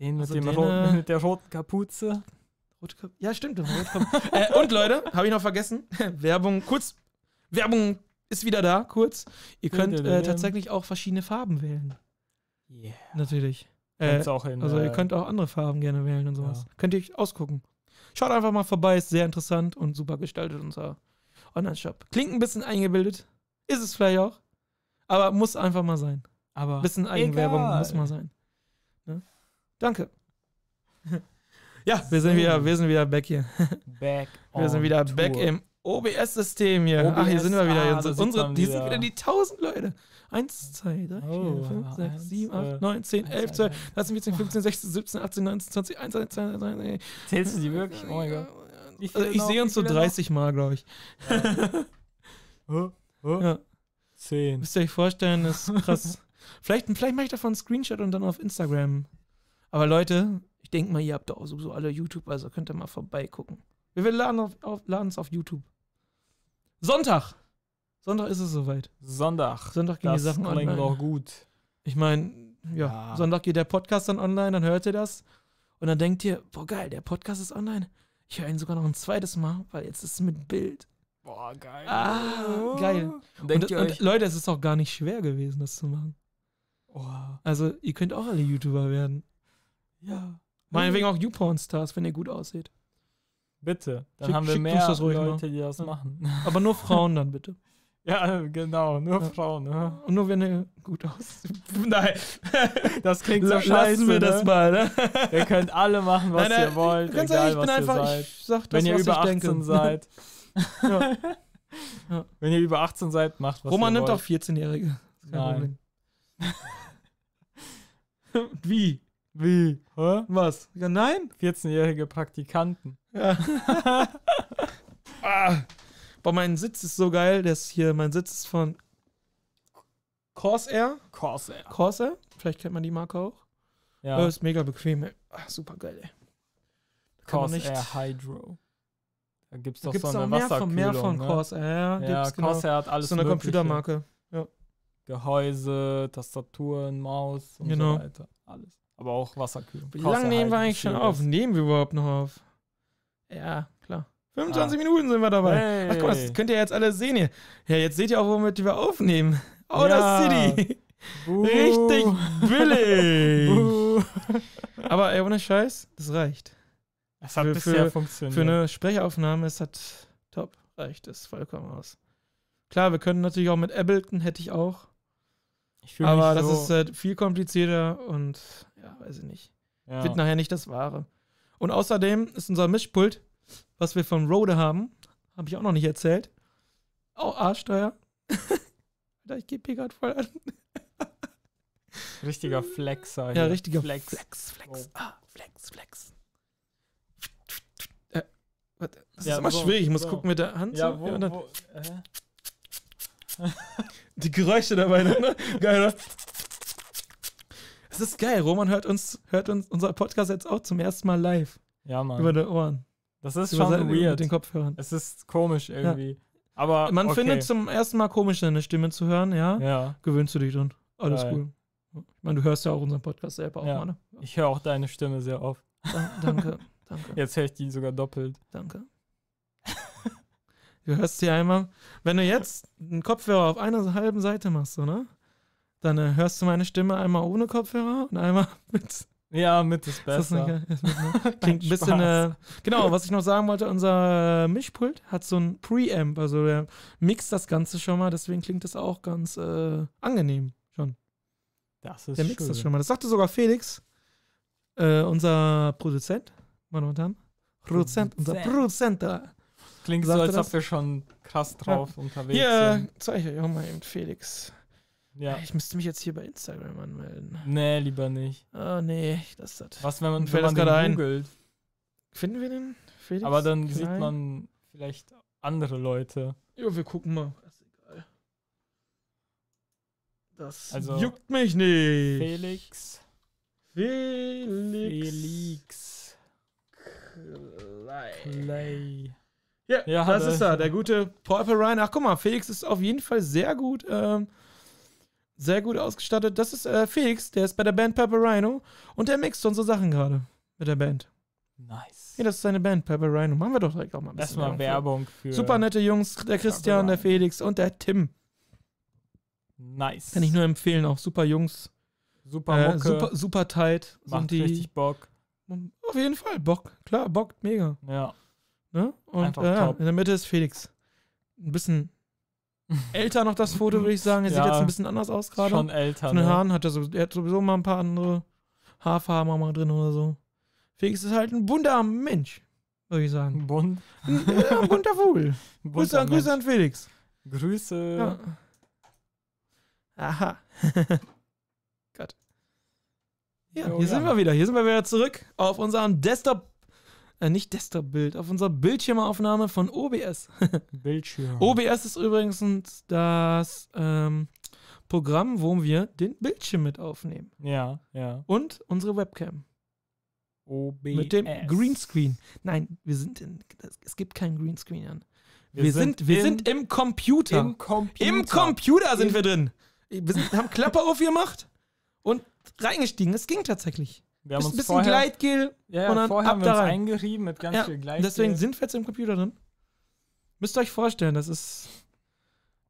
Den mit, Also dem den, roten, äh, mit der roten Kapuze. Rotkopf. Ja, stimmt. Äh, und Leute, habe ich noch vergessen. Werbung, kurz. Werbung ist wieder da, kurz. Ihr könnt äh, tatsächlich auch verschiedene Farben wählen. Yeah. Natürlich. Äh, in, Also ihr äh, könnt auch andere Farben gerne wählen und sowas. Ja. Könnt ihr euch ausgucken. Schaut einfach mal vorbei, ist sehr interessant und super gestaltet, unser Online-Shop. Klingt ein bisschen eingebildet, ist es vielleicht auch, aber muss einfach mal sein. Aber Ein bisschen Eigenwerbung egal. muss mal sein. Ne? Danke. ja, wir sind, wieder, wir sind wieder back hier. back Wir sind wieder tour. back im OBS-System hier. Ach, hier OBS, sind wir wieder. ah, sieht unsere, die sind wieder. die 1000 Leute. 1, 2, 3, 4, Oh, 5, 6, eins, 7, äh, 8, 9, 10, 11, eins, 12, eins, 13, 14, 15, 16, 17, 18, 19, 20, 21, 22, 23, Zählst du die wirklich? Oh mein Gott. Also ich sehe uns so viele noch? 30 Mal, glaube ich. Hä? Hä? Ja. Zehn. Müsst ihr euch vorstellen, das ist krass. Vielleicht, vielleicht mache ich davon einen Screenshot und dann auf Instagram. Aber Leute, ich denke mal, ihr habt doch sowieso alle YouTube, also könnt ihr mal vorbeigucken. Wir laden auf, auf, es auf YouTube. Sonntag! Sonntag ist es soweit. Sonntag. Sonntag gehen die Das Sachen klingt online. doch gut. Ich meine, ja, Ja. Sonntag geht der Podcast dann online, dann hört ihr das. Und dann denkt ihr, boah, geil, der Podcast ist online. Ich höre ihn sogar noch ein zweites Mal, weil jetzt ist es mit Bild. Boah, geil. Ah, geil. Und denkt und, und Leute, es ist auch gar nicht schwer gewesen, das zu machen. Oh, Also, ihr könnt auch alle YouTuber werden. ja. Meinetwegen auch YouPorn-Stars, wenn ihr gut aussieht. Bitte. Dann Schick- haben wir mehr ruhig mal. Leute, die das Ja. machen. Aber nur Frauen dann bitte. ja, genau. Nur Ja. Frauen. Ne? Und nur wenn ihr gut aussieht. Nein, Das klingt so La- scheiße. lassen wir ne? das mal, ne? Ihr könnt alle machen, was Nein, ihr wollt. Ganz egal, ich was bin ihr einfach, seid. ich sag das, Wenn ihr was über ich 18 denke. seid. Ja. Wenn ihr über 18 seid, macht was Roman ihr nimmt auch wollt. 14-Jährige. Ist kein Nein. Problem. Wie? Wie? Hä? Was? Ja, nein? 14-jährige Praktikanten. Ja. ah. Boah, mein Sitz ist so geil. Das hier, mein Sitz ist von Corsair. Corsair. Corsair. Vielleicht kennt man die Marke auch. Ja. Ja. ist mega bequem. Ey. Ah, super geil, ey. Corsair Hydro. Da gibt es Da doch gibt es so auch eine mehr von, Wasserkühlung. mehr von ne? Corsair. Ja, Ja, gibt's genau. Corsair hat alles so eine mögliche. Computermarke. Gehäuse, Tastaturen, Maus und Genau. so weiter. Alles. Aber auch Wasserkühlung. Wie lange nehmen wir halt eigentlich schon auf? Nehmen wir überhaupt noch auf? Ja, klar. 25 Minuten sind wir dabei. Hey. Ach guck mal, das könnt ihr jetzt alle sehen hier. Ja, jetzt seht ihr auch, womit wir aufnehmen. Outer Ja. City. Buh. Richtig billig. Buh. Aber ey, ohne Scheiß, das reicht. Es hat Für- bisher für- funktioniert. Für eine Sprechaufnahme ist das top. Reicht es vollkommen aus. Klar, wir können natürlich auch mit Ableton, hätte ich auch. Aber das so, ist äh, viel komplizierter und ja, weiß ich nicht. ja. Wird nachher nicht das Wahre. Und außerdem ist unser Mischpult, was wir von Rode haben, habe ich auch noch nicht erzählt, auch A-Steuer. Alter, ich gebe hier gerade voll an. richtiger Flexer. Ja, hier. richtiger Flex. Flex, Flex. Oh. Ah, Flex, Flex. Äh, das Ja, ist immer so, schwierig. Ich muss so. gucken mit der Hand. Ja, wo, dann wo, äh? Die Geräusche dabei. Ne? Geil, oder? Es ist geil. Roman hört uns, hört uns unser Podcast jetzt auch zum ersten Mal live. Ja, Über Mann. die Ohren. Das ist Über schon seine- Mit weird. den Kopfhörern. Es ist komisch irgendwie. Aber Man okay. findet zum ersten Mal komisch, deine Stimme zu hören, ja? Ja, Gewöhnst du dich dann. Alles Geil. cool. Ich meine, du hörst ja auch unseren Podcast selber auch Ja. mal, ne? ich höre auch deine Stimme sehr oft. Da, danke, danke, Jetzt höre ich die sogar doppelt. danke. Du hörst sie einmal, wenn du jetzt einen Kopfhörer auf einer halben Seite machst, so, ne? Dann äh, hörst du meine Stimme einmal ohne Kopfhörer und einmal mit. Ja, mit ist besser. Ist mit, ne? Klingt ein bisschen. Äh, genau, was ich noch sagen wollte, unser äh, Mischpult hat so ein Preamp, also der mixt das Ganze schon mal, deswegen klingt das auch ganz äh, angenehm schon. Das ist Der mixt schön. das schon mal. Das sagte sogar Felix, äh, unser Produzent, meine Damen und Herren. Produzent, unser Produzent. Produzent da. Klingt so, als das? ob wir schon krass drauf unterwegs Hier, sind. zeige ich euch auch mal eben Felix. Ja. Ich müsste mich jetzt hier bei Instagram anmelden. Nee, lieber nicht. Ah, nee, das ist das. Was, wenn man, wenn man das den ein. googelt? Finden wir den? Felix? Aber dann sieht Klein? man vielleicht andere Leute. Ja, wir gucken mal. Ist egal. Das Also, juckt mich nicht. Felix. Felix. Felix. Klein. Clay. Ja, Ja, das da- ist er, der gute Purple Ryan. Ach, guck mal, Felix ist auf jeden Fall sehr gut, ähm, sehr gut ausgestattet. Das ist äh, Felix, der ist bei der Band Purple Rhino und der mixt unsere Sachen gerade mit der Band. Nice. Ja, das ist seine Band, Purple Rhino. Machen wir doch direkt auch mal ein bisschen Erstmal. Werbung für. Super nette Jungs, der Christian, der. Felix und der Tim. Nice. Kann ich nur empfehlen, auch super Jungs. Super Äh, Mucke. super, super tight macht richtig Bock. Auf jeden Fall, Bock. Klar, bockt mega. Ja. Ne? Und äh, ja, in der Mitte ist Felix. Ein bisschen älter noch das Foto, würde ich sagen. Er sieht Ja, jetzt ein bisschen anders aus gerade. Schon älter. Von den ne? Haaren hat er, so, er hat sowieso mal ein paar andere Haarfarben auch mal drin oder so. Felix ist halt ein bunter Mensch, würde ich sagen. Bunt. Ein ja, bunter Vogel. bunter Grüße, an- Grüße an Felix. Grüße. Ja. Aha. Gott. Ja, hier sind wir wieder. Hier sind wir wieder zurück auf unserem Desktop, äh, nicht Desktop-Bild, auf unserer Bildschirmaufnahme von OBS. Bildschirm. OBS ist übrigens das ähm, Programm, wo wir den Bildschirm mit aufnehmen. Ja, ja. Und unsere Webcam. OBS. Mit dem Greenscreen. Nein, wir sind in, es gibt keinen Greenscreen an. Wir, sind, wir im, sind im Computer. im Computer. Im Computer sind Im- wir drin. Wir sind, haben Klappe aufgemacht und reingestiegen. Es ging tatsächlich. Wir haben Bisschen, uns bisschen vorher, Gleitgel. ja, ja, und dann vorher ab haben wir uns eingerieben mit ganz Ja, viel Gleich. deswegen sind wir jetzt im Computer drin. Müsst ihr euch vorstellen, das ist.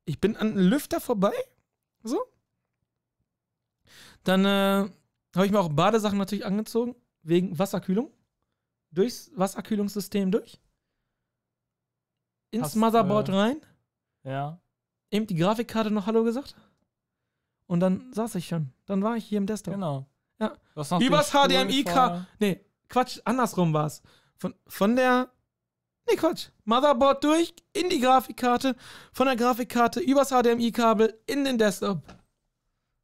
Ich bin an einem Lüfter vorbei. So. Dann äh, habe ich mir auch Badesachen natürlich angezogen. Wegen Wasserkühlung. Durchs Wasserkühlungssystem durch. Ins Hast, Motherboard äh, rein. Ja. Eben die Grafikkarte noch Hallo gesagt. Und dann saß ich schon. Dann war ich hier im Desktop. Genau. Ja. Übers den Stuhl HDMI vorher. Nee, Quatsch, andersrum war es. Von, von der. Nee, Quatsch. Motherboard durch, in die Grafikkarte, von der Grafikkarte übers HDMI-Kabel in den Desktop.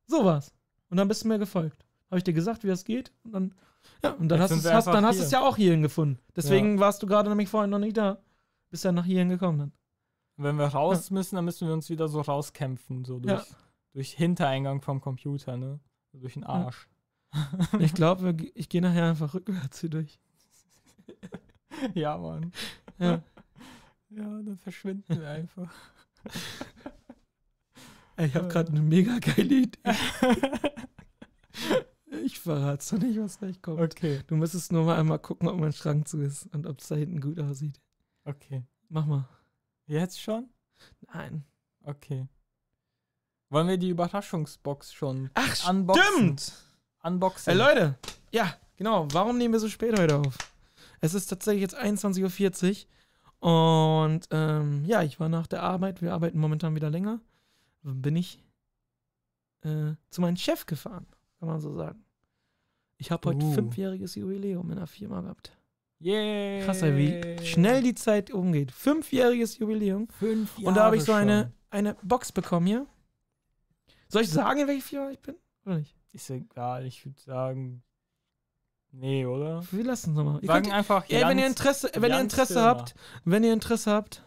So war's. Und dann bist du mir gefolgt. Habe ich dir gesagt, wie das geht? Und dann, ja, und dann Jetzt hast du es hast, dann hast ja auch hierhin gefunden. Deswegen warst du gerade nämlich vorhin noch nicht da. Bist ja nach hierhin gekommen dann. Wenn wir raus müssen, dann müssen wir uns wieder so rauskämpfen, so durch, Ja. durch Hintereingang vom Computer, ne? Durch den Arsch. Ich glaube, ich gehe nachher einfach rückwärts hier durch. ja, Mann. Ja. Ja, dann verschwinden wir einfach. Ey, Ich habe gerade eine mega geile Idee. Ich verrat's doch nicht, was gleich kommt. okay, Du müsstest nur mal einmal gucken, ob mein Schrank zu ist und ob es da hinten gut aussieht. okay. Mach mal. Jetzt schon? Nein. Okay. Wollen wir die Überraschungsbox schon Ach, unboxen? stimmt! Unboxen. Ey, Leute. Ja, genau. Warum nehmen wir so spät heute auf? Es ist tatsächlich jetzt 21.40 Uhr. Und ähm, ja, ich war nach der Arbeit, wir arbeiten momentan wieder länger, bin ich äh, zu meinem Chef gefahren, kann man so sagen. Ich habe heute Uh. fünfjähriges Jubiläum in der Firma gehabt. Yay. Krass, wie schnell die Zeit umgeht. Fünfjähriges Jubiläum. Fünf Jahre Und da habe ich so eine, eine Box bekommen hier. Soll ich sagen, in welche Firma ich bin? Oder nicht? Ist egal, ich würde sagen. Nee, oder? Wir lassen es nochmal. Sagen könnt, einfach ey, wenn ihr Interesse, wenn ihr Interesse habt, wenn ihr Interesse habt,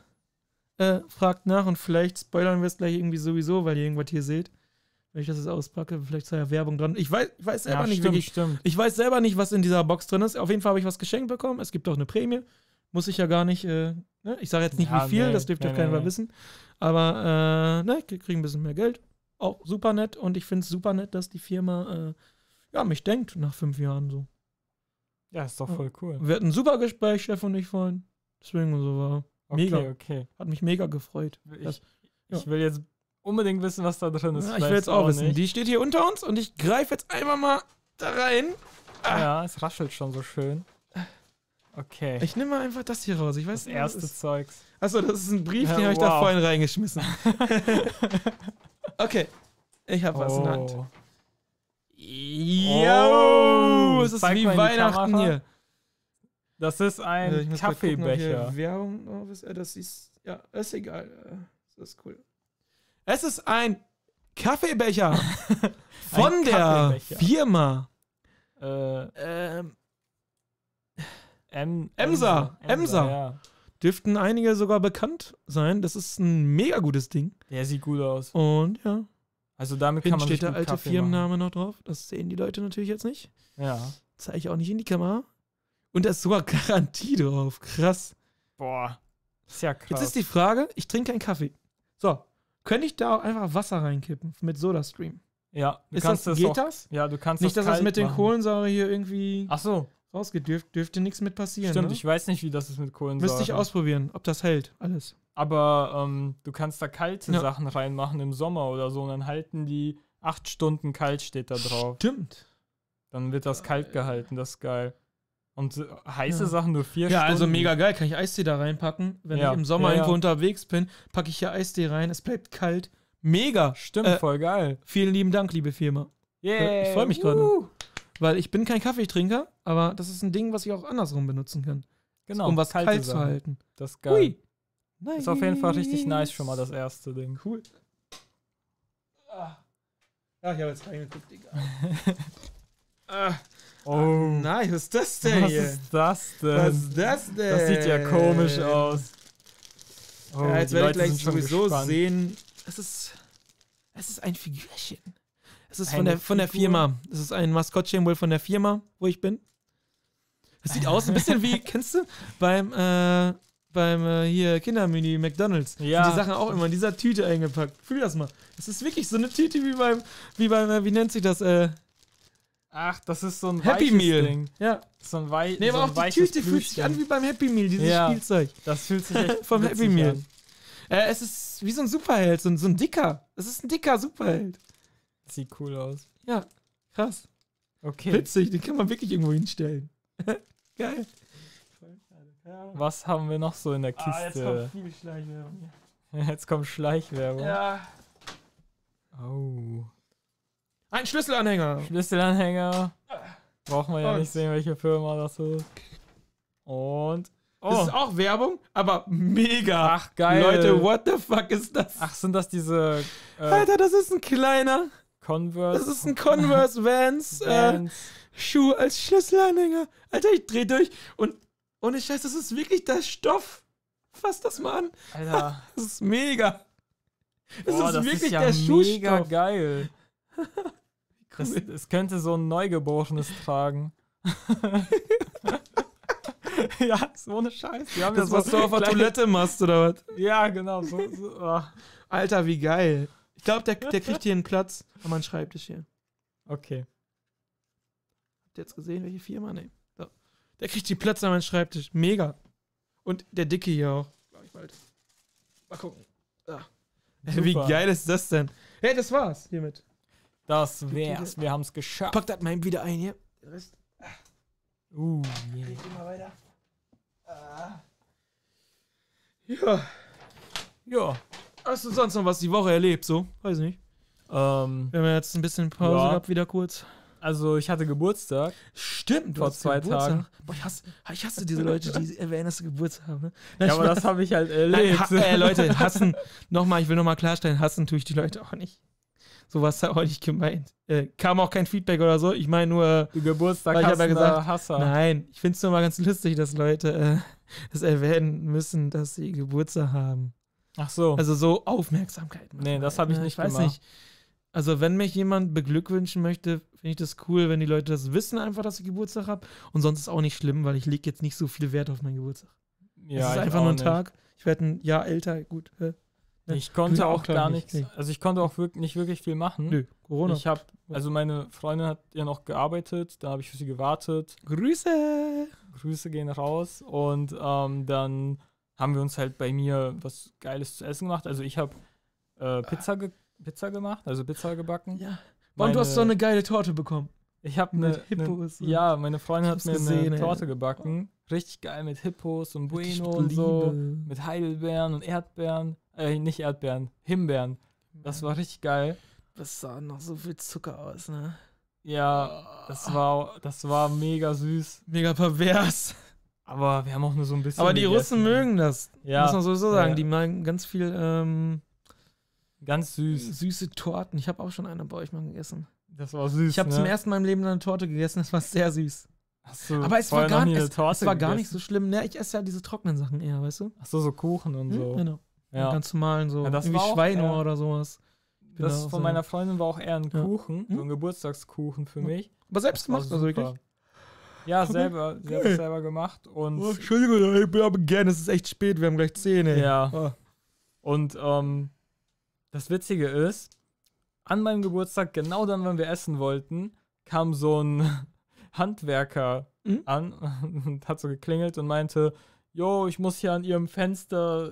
äh, fragt nach und vielleicht spoilern wir es gleich irgendwie sowieso, weil ihr irgendwas hier seht. Wenn ich das jetzt auspacke, vielleicht ist da ja Werbung dran. Ich weiß, ich weiß selber ja, nicht stimmt, wirklich. stimmt. Ich weiß selber nicht, was in dieser Box drin ist. Auf jeden Fall habe ich was geschenkt bekommen. Es gibt auch eine Prämie. Muss ich ja gar nicht, äh, ne? Ich sage jetzt nicht Ja, wie viel, nee, das dürft ihr nee, Fall nee. wissen. Aber, äh, ne, ich kriege ein bisschen mehr Geld. Auch super nett. Und ich finde es super nett, dass die Firma, äh, ja, mich denkt nach fünf Jahren so. Ja, ist doch voll cool. Wir hatten ein super Gespräch, Chef und ich vorhin. Deswegen so war. Okay, Mega. okay. Hat mich mega gefreut. Ich, Das- ich ja. will jetzt unbedingt wissen, was da drin ist. Ja, ich will jetzt auch auch wissen. nicht. Die steht hier unter uns und ich greife jetzt einmal mal da rein. Ah. Ja, es raschelt schon so schön. Okay. Ich nehme mal einfach das hier raus. Ich weiß das nicht, erste. Zeugs. Achso, das ist ein Brief, Ja, den habe ich da vorhin reingeschmissen. okay. Ich habe was in der Hand. Oh. Jo, Oh, es ist wie Weihnachten hier. Das ist ein ich muss mal gucken, Kaffeebecher. Werbung. Äh, Das ist, ja, ist egal. Äh, Das ist cool. Es ist ein Kaffeebecher von Ein der Kaffeebecher. Firma Äh, ähm, em Emser, Emser. Ja. Dürften einige sogar bekannt sein. Das ist ein mega gutes Ding. Der sieht gut aus. Und ja, Also damit kann hinten man steht der alte Kaffee Firmenname noch drauf. Das sehen die Leute natürlich jetzt nicht. Machen. Ja. Zeige ich auch nicht in die Kamera. Und da ist sogar Garantie drauf. Krass. Boah. Ist ja krass. Jetzt ist die Frage, ich trinke keinen Kaffee. So, könnte ich da auch einfach Wasser reinkippen mit SodaStream? ja, Ist das, das geht auch, das? Ja, du kannst Nicht, dass das das kalt mit den machen. Kohlensäure hier irgendwie Ach so, rausgeht. Dürf, dürfte nichts mit passieren. stimmt. ne? Ich weiß nicht, wie das ist mit Kohlensäure. Müsste ich ausprobieren, ob das hält. Alles. Aber ähm, du kannst da kalte Ja. Sachen reinmachen im Sommer oder so und dann halten die acht Stunden kalt steht da drauf. Stimmt. Dann wird das kalt gehalten, das ist geil. Und heiße Ja. Sachen nur vier Ja, Stunden. also mega geil. Kann ich Eistee da reinpacken? Wenn Ja. ich im Sommer Ja, irgendwo ja. unterwegs bin, packe ich hier Eistee rein. Es bleibt kalt. Mega. Stimmt, Äh, voll geil. Vielen lieben Dank, liebe Firma. Yeah. ich freu mich gerade. Weil ich bin kein Kaffeetrinker, aber das ist ein Ding, was ich auch andersrum benutzen kann. Genau, um was kalte kalt zu halten. Das ist geil. Hui. Nice. Ist auf jeden Fall richtig nice schon mal das erste Ding. Cool. Ah. Ja, ich habe jetzt reingeguckt, egal. ah, Oh, nice, was ist das denn was hier? ist das denn? was ist das denn? Das sieht ja komisch aus. Oh, ja, jetzt die werde ich gleich sowieso gespannt. sehen. Es ist, es ist ein Figürchen. Es ist von der, von der Figur? Firma. Es ist ein Maskottchen wohl von der Firma, wo ich bin. Es sieht aus ein bisschen wie, kennst du, beim, äh, beim äh, hier Kindermenü McDonalds. Ja. Sind die Sachen auch immer in dieser Tüte eingepackt. Fühl das mal. Es ist wirklich so eine Tüte wie beim, wie beim, äh, wie nennt sich das? Äh, Ach, das ist so ein Happy Meal. Ding. ja. So ein, wei Nee, so aber ein auch die Tüte fühlt sich an wie beim Happy Meal, dieses Ja. Spielzeug. Das fühlt sich echt Vom Happy Meal. an. Äh, es ist wie so ein Superheld, so ein, so ein dicker. Es ist ein dicker Superheld. Sieht cool aus. Ja, krass. Okay. Witzig, den kann man wirklich irgendwo hinstellen. Geil. Was haben wir noch so in der Ah, jetzt kommt Kiste? viel Schleichwerbung. jetzt kommt Schleichwerbung. Ja. Oh. Ein Schlüsselanhänger. Schlüsselanhänger. Brauchen wir ja Und- nicht sehen, welche Firma das ist. Und Das ist Oh, auch Werbung, aber mega. ach geil. Leute, what the fuck ist das? Ach, sind das diese äh, Alter, das ist ein kleiner. Converse? Das ist ein Converse Vans, äh, Vans. Schuh als Schlüsselanhänger. Alter, ich dreh durch und ohne Scheiß, das ist wirklich der Stoff. Fass das mal an. Alter. Das ist mega. Das Boah, ist das wirklich ist ja der mega Schuhstoff. geil. Das, Cool. das könnte so ein Neugeborenes tragen. ja, so ohne Scheiß. Wir haben Das, was du auf der Toilette machst, oder was? Ja, genau. So, so, ah. Alter, wie geil. Ich glaube, der, der kriegt hier einen Platz an meinem Schreibtisch hier. Okay. Habt ihr jetzt gesehen, welche Firma? Nee. So. Der kriegt hier Platz an meinem Schreibtisch. Mega. Und der Dicke hier auch. Glaub ich bald. Mal gucken. Ah. Wie Super. geil ist das denn? Hey, das war's hiermit. Das wär's. Wir haben es geschafft. Pack das mal wieder ein hier. Den Rest Uh, krieg ich immer weiter. Ah. Ja. ja. Hast du sonst noch was die Woche erlebt? So? Weiß nicht. Ähm, Wir haben jetzt ein bisschen Pause Ja. gehabt, wieder kurz. also ich hatte Geburtstag. Stimmt, du Vor hast zwei Geburtstag. Tagen. Boah, ich hasse, ich hasse diese Leute, die erwähnen, dass sie Geburtstag haben. Ne? Ja, aber das habe ich halt erlebt. Nein, ha äh, Leute, hassen, nochmal, ich will nochmal klarstellen, hassen tue ich die Leute auch nicht. So was da auch nicht gemeint. Äh, kam auch kein Feedback oder so. Ich meine nur, Du Geburtstag ich hab hast ja gesagt, Hasser. nein, ich finde es nur mal ganz lustig, dass Leute äh, das erwähnen müssen, dass sie Geburtstag haben. Ach so. Also so Aufmerksamkeit. machen Nee, das halt, hab ich ne? nicht Ich weiß gemacht. nicht. Also wenn mich jemand beglückwünschen möchte, finde ich das cool, wenn die Leute das wissen einfach, dass ich Geburtstag habe. Und sonst ist es auch nicht schlimm, weil ich lege jetzt nicht so viel Wert auf meinen Geburtstag. ja, es ist einfach nur ein nicht. Tag. Ich werde ein Jahr älter, gut. Äh? Ich konnte auch auch gar nicht, nichts. nee. Also ich konnte auch wirklich, nicht wirklich viel machen. Nö, Corona. Ich habe, also meine Freundin hat ja noch gearbeitet, da habe ich für sie gewartet. Grüße! Grüße gehen raus. Und ähm, dann haben wir uns halt bei mir was Geiles zu essen gemacht. Also ich habe äh, Pizza, ge Pizza gemacht, also Pizza gebacken. Ja. Und du hast so Meine- eine geile Torte bekommen. Ich habe mit eine, Hippos und- eine, ja, meine Freundin hat mir gesehen, eine ey. Torte gebacken. Richtig geil mit Hippos und Bueno und so. Mit Heidelbeeren und Erdbeeren. Äh, nicht Erdbeeren, Himbeeren. Das war richtig geil. Das sah noch so viel Zucker aus, ne? Ja, das war, das war mega süß. Mega pervers. Aber wir haben auch nur so ein bisschen. Aber die. Russen mögen das. Ja, Muss man sowieso sagen. ja. Die mögen ganz viel ähm, Ganz süß. süße Torten. Ich habe auch schon eine bei euch mal gegessen. Das war süß. Ich habe ne? zum ersten Mal im Leben eine Torte gegessen. Das war sehr süß. Hast du Aber es war, gar, es, es war gar nicht so schlimm. Ne, ich esse ja diese trockenen Sachen eher, weißt du? Ach so, so Kuchen und Hm? so. Genau. Ja. Ganz normalen, so Ja, das irgendwie Schweinohr eher- oder sowas. Das Genau, von so. meiner Freundin war auch eher ein Ja. Kuchen, so Hm? ein Geburtstagskuchen für Ja. mich. Aber selbst gemacht, also wirklich. Ja, selber, sie hat es selber gemacht und Oh, Entschuldigung, ich bin aber gerne, es ist echt spät, wir haben gleich Zähne. Ja. Oh. Und ähm, das Witzige ist, an meinem Geburtstag, genau dann, wenn wir essen wollten, kam so ein Handwerker Mhm. an und hat so geklingelt und meinte, Jo, ich muss hier an ihrem Fenster,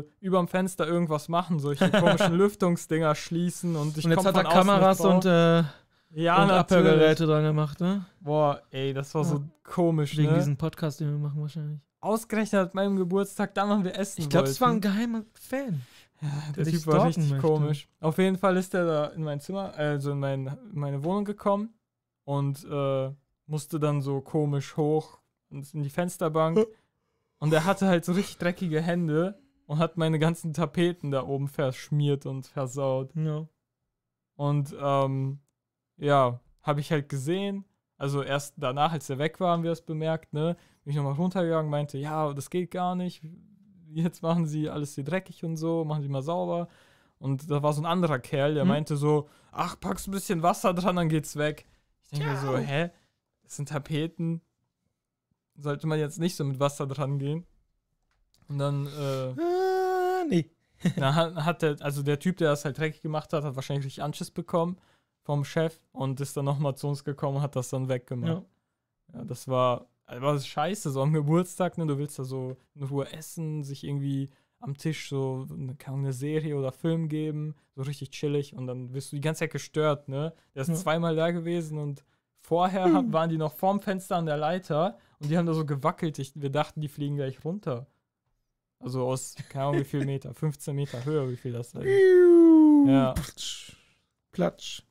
äh, überm Fenster irgendwas machen, solche komischen Lüftungsdinger schließen und ich und jetzt hat er Kameras und, äh, ja, und natürlich. Abhörgeräte dran gemacht, ne? Boah, ey, das war Ja. so komisch, Wegen ne? diesem Podcast, den wir machen wahrscheinlich. Ausgerechnet an meinem Geburtstag, dann, wenn wir essen Ich glaube, es war ein geheimer Fan. Ja, der der Typ war richtig möchte. komisch. Auf jeden Fall ist er da in mein Zimmer, also in, mein, in meine Wohnung gekommen und äh, musste dann so komisch hoch in die Fensterbank. Und er hatte halt so richtig dreckige Hände und hat meine ganzen Tapeten da oben verschmiert und versaut. Ja. Und ähm, ja, habe ich halt gesehen. Also erst danach, als er weg war, haben wir es bemerkt, ne? Bin ich nochmal runtergegangen, meinte, ja, das geht gar nicht. Jetzt machen sie alles hier dreckig und so, machen sie mal sauber. Und da war so ein anderer Kerl, der Mhm. meinte so, ach, packst ein bisschen Wasser dran, dann geht's weg. Ich denke mir so, hä? Das sind Tapeten. Sollte man jetzt nicht so mit Wasser dran gehen? Und dann, äh, Ah, nee. da hat, hat der, also der Typ, der das halt dreckig gemacht hat, hat wahrscheinlich richtig Anschiss bekommen vom Chef und ist dann nochmal zu uns gekommen und hat das dann weggemacht. Ja. Ja, das war, also war scheiße, so am Geburtstag, ne? Du willst da so in Ruhe essen, sich irgendwie am Tisch so eine, keine Ahnung, eine Serie oder Film geben, so richtig chillig und dann wirst du die ganze Zeit gestört, ne? Der ist Ja. zweimal da gewesen und vorher ha- waren die noch vorm Fenster an der Leiter und die haben da so gewackelt. Ich, wir dachten, die fliegen gleich runter. Also aus, keine Ahnung, wie viel Meter, 15 Meter Höhe, wie viel das da ist. Ja. Platsch. Platsch.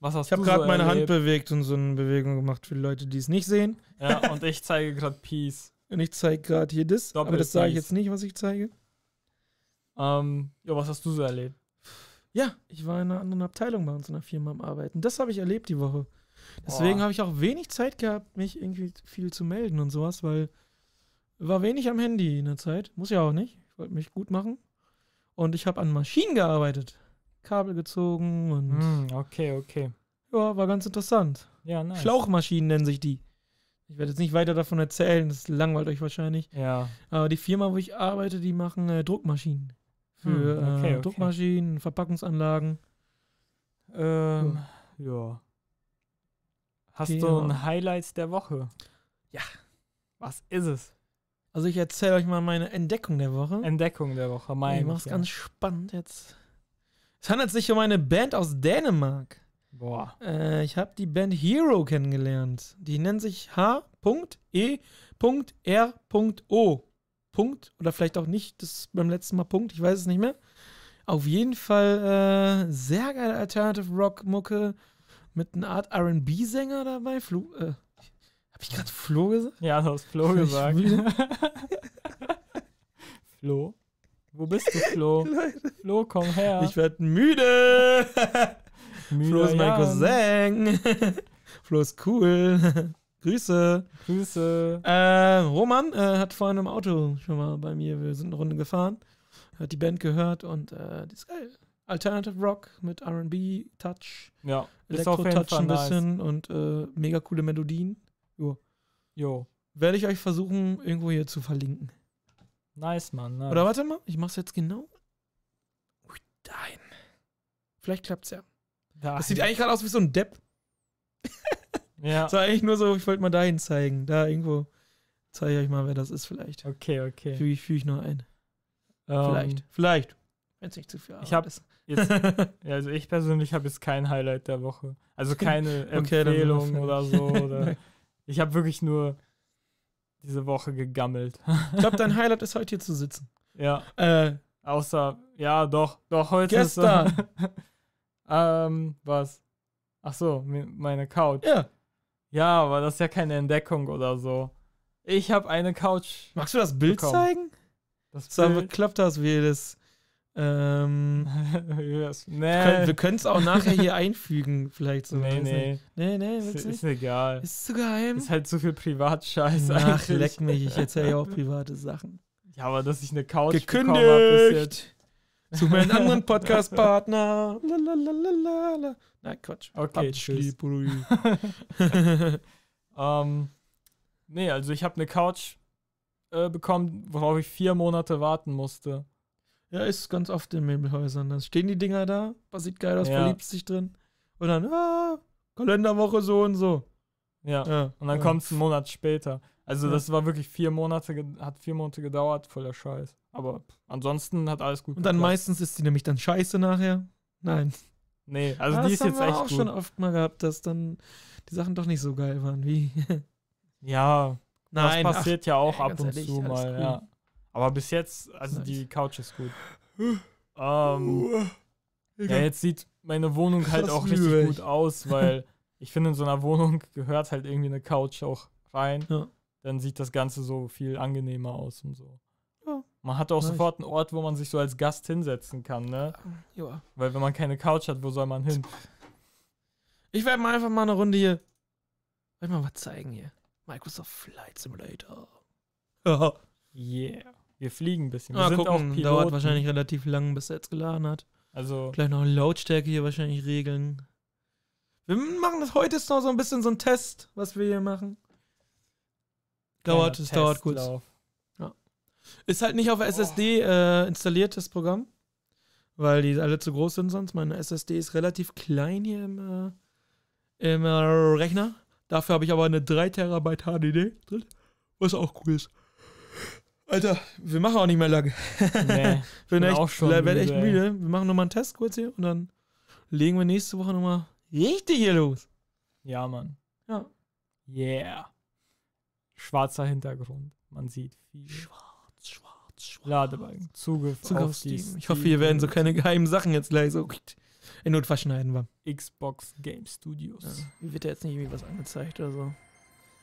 Was hast Ich habe gerade so meine Hand bewegt und so eine Bewegung gemacht für die Leute, die es nicht sehen. Ja, und ich zeige gerade Peace. Und ich zeige gerade hier das, aber Doppelt das sage ich jetzt nicht, was ich zeige. Ähm, ja, was hast du so erlebt? Ja, ich war in einer anderen Abteilung bei uns in der Firma am Arbeiten. Das habe ich erlebt die Woche. Deswegen habe ich auch wenig Zeit gehabt, mich irgendwie viel zu melden und sowas, weil war wenig am Handy in der Zeit. Muss ja auch nicht. Ich wollte mich gut machen. Und ich habe an Maschinen gearbeitet. Kabel gezogen und Hm, okay, okay. ja, war ganz interessant. Ja, nice. Schlauchmaschinen nennen sich die. Ich werde jetzt nicht weiter davon erzählen, das langweilt euch wahrscheinlich. Ja. Aber die Firma, wo ich arbeite, die machen äh, Druckmaschinen. Für Hm, okay, äh, okay. Druckmaschinen, Verpackungsanlagen. Ähm, ja. Hast Okay, du ja. ein Highlight der Woche? Ja. Was ist es? Also ich erzähle euch mal meine Entdeckung der Woche. Entdeckung der Woche. Mein. ich mach's ganz spannend jetzt. Es handelt sich um eine Band aus Dänemark. Boah. Äh, ich habe die Band Hero kennengelernt. Die nennt sich H.E.R.O. Punkt. Oder vielleicht auch nicht, das beim letzten Mal Punkt, ich weiß es nicht mehr. Auf jeden Fall äh, sehr geile Alternative Rock Mucke mit einer Art R&B-Sänger dabei. Flo, äh, hab ich gerade Flo gesagt? Ja, du hast Flo gesagt. Flo? Wo bist du, Flo? Flo, komm her. Ich werde müde. Müder Flo ist mein. Cousin. Flo ist cool. Grüße. Grüße. Äh, Roman äh, hat vorhin im Auto schon mal bei mir, wir sind eine Runde gefahren, hat die Band gehört und äh, die ist geil. Alternative Rock mit RB, Touch, Ja, Elektro-Touch ein nice. bisschen und äh, mega coole Melodien. Jo. Werde ich euch versuchen, irgendwo hier zu verlinken. Nice, Mann. Nice. Oder warte mal, ich mach's jetzt genau. Ui, dahin. Vielleicht klappt's ja. Da- Das sieht eigentlich gerade aus wie so ein Depp. Ja. Das war eigentlich nur so, ich wollte mal dahin zeigen. Da irgendwo zeige ich euch mal, wer das ist vielleicht. Okay, okay. Füge ich, füge ich noch ein. Ähm, Vielleicht. Vielleicht. Wenn es nicht zu viel Ich hab- Arbeit ist. Jetzt, ja, also ich persönlich habe jetzt kein Highlight der Woche. Also keine Okay, Empfehlung oder so. Oder ich habe wirklich nur diese Woche gegammelt. Ich glaube, dein Highlight ist heute hier zu sitzen. ja, Äh, außer, ja, doch, doch, heute Gestern. ist. ähm, was? Ach so, meine Couch. ja. Ja, aber das ist ja keine Entdeckung oder so. Ich habe eine Couch. Magst du das Bild Bekommen. zeigen? Das Das Bild. klappt das, wie das. Ähm, Yes. nee, wir können es auch nachher hier einfügen, vielleicht so. nee, nee. Nee, nee, Ist, ist egal. Ist zu geheim. Ist halt zu viel Privatscheiß Ach, eigentlich. leck mich, ich erzähle ja auch private Sachen. Ja, aber dass ich eine Couch bekommen hab, ist jetzt. Gekündigt! Zu meinem anderen Podcast-Partner. Nein, Quatsch. Okay, tschüss. Ähm, nee, also ich habe eine Couch äh, bekommen, worauf ich vier Monate warten musste. Ja, ist ganz oft in Möbelhäusern. Da stehen die Dinger da, was sieht geil aus, Ja. verliebst dich drin. Und dann, ah, Kalenderwoche so und so. Ja. Ja. Und dann ja. kommt es einen Monat später. Also Ja. das war wirklich vier Monate, hat vier Monate gedauert, voller Scheiß. Aber ansonsten hat alles gut Und dann geklappt. meistens ist die nämlich dann scheiße nachher. Nein. Nee, also Ah, die das ist haben jetzt wir echt auch gut. schon oft mal gehabt, dass dann die Sachen doch nicht so geil waren wie. Ja, Nein, das passiert ja auch ey, ab und ehrlich, zu mal, cool. ja. Aber bis jetzt, also Nice. die Couch ist gut. Ähm, ja, jetzt sieht meine Wohnung halt auch richtig ey. gut aus, weil ich finde, in so einer Wohnung gehört halt irgendwie eine Couch auch rein. Ja. Dann sieht das Ganze so viel angenehmer aus und so. Ja. Man hat auch Nice. sofort einen Ort, wo man sich so als Gast hinsetzen kann, ne? ja. Weil wenn man keine Couch hat, wo soll man hin? Ich werde mal einfach mal eine Runde hier. Ich mal was zeigen hier? Microsoft Flight Simulator. Ja. Yeah. Wir fliegen ein bisschen. Wir Mal sind gucken, auch Piloten. dauert wahrscheinlich relativ lang, bis er jetzt geladen hat. Also, Gleich noch Lautstärke hier wahrscheinlich regeln. Wir machen das heute ist noch so ein bisschen so ein Test, was wir hier machen. Dauert, es dauert kurz. Testlauf. Ist halt nicht auf SSD äh, installiert, das Programm. Weil die alle zu groß sind sonst. Meine SSD ist relativ klein hier im, äh, im äh, Rechner. Dafür habe ich aber eine 3 Terabyte HDD drin. Was auch cool ist. Alter, wir machen auch nicht mehr lange. Nee, bin bin echt, auch schon werd echt müde, müde. Wir machen nochmal einen Test kurz hier und dann legen wir nächste Woche nochmal richtig hier los. ja, Mann. Ja. Yeah. Schwarzer Hintergrund. Man sieht viel. Schwarz, schwarz, schwarz. Ladebalken. Zugriff, Zugriff auf die Steam. Ich hoffe, hier werden so keine geheimen Sachen jetzt gleich so in Notfall schneiden wir. Xbox Game Studios. Ja. Hier wird ja jetzt nicht irgendwie was angezeigt oder so.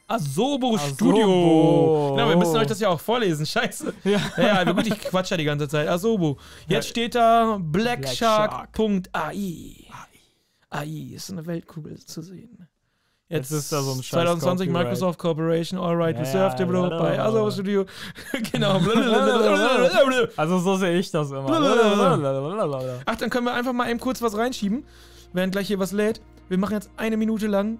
Asobo Asobo. Studio. Genau, wir müssen euch das ja auch vorlesen. Scheiße. Ja. Ja, gut, ich quatsch ja die ganze Zeit. Asobo. Jetzt steht da Blackshark. blackshark.ai. AI ist eine Weltkugel zu sehen. Jetzt ist da so ein scheiß 2020 Copyright. Microsoft Corporation, alright, Ja, reserved, developed by. Asobo Studio. genau. Also so sehe ich das immer. Ach, dann können wir einfach mal eben kurz was reinschieben, während gleich hier was lädt. Wir machen jetzt eine Minute lang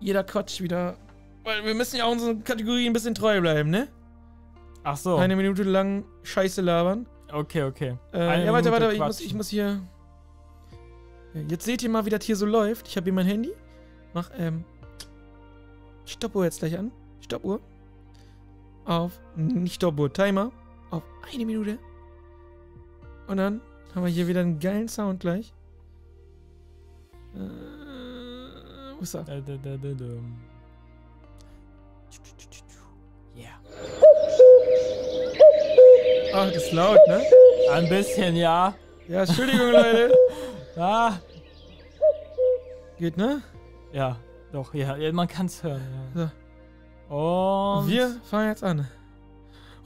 jeder Quatsch wieder. Weil wir müssen ja auch unseren Kategorien ein bisschen treu bleiben, ne? Ach so. Eine Minute lang Scheiße labern. Okay, okay. Äh, ja, warte, warte, ich muss, ich muss hier. Jetzt seht ihr mal, wie das hier so läuft. Ich habe hier mein Handy. Mach, ähm. Stoppuhr jetzt gleich an. Stoppuhr. Auf. Nicht Stoppuhr, Timer. Auf eine Minute. Und dann haben wir hier wieder einen geilen Sound gleich. Äh, er? Da, da, da, da, da. Yeah. Ach, das ist laut, ne? Ein bisschen, ja. Ja, Entschuldigung, Leute. Ah. Geht, ne? Ja, doch, ja. man kann es hören. Ja. Und Wir fangen jetzt an.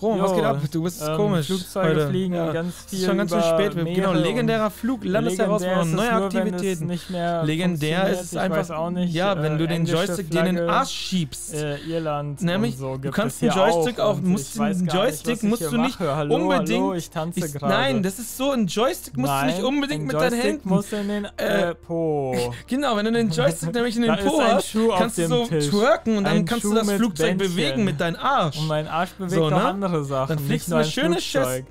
Rom, was Jo, geht ab? Du bist ähm, komisch. Flugzeuge heute. fliegen ja. ganz Es viel. ist schon ganz schön spät. Genau, legendärer Flug, Landesherausforderung, neue es es Aktivitäten. Nicht mehr Legendär ist es einfach. Auch nicht, ja, wenn äh, du den Joystick dir in den Arsch schiebst. Äh, Irland Nämlich, so du kannst es einen Joystick auch musst den Joystick nicht, was musst du nicht. Hallo, unbedingt- Hallo, ich tanze Ich, nein, das ist so, ein Joystick musst du nicht Nein, unbedingt mit Joystick deinen Händen. muss in den Äh, äh, Po. Genau, wenn du den Joystick nämlich in den Po hast, kannst du so twerken und dann kannst du das Flugzeug bewegen mit deinem Arsch. Und mein Arsch bewegt noch ne? Andere Sachen. Dann fliegst du eine ein schöne. Ces-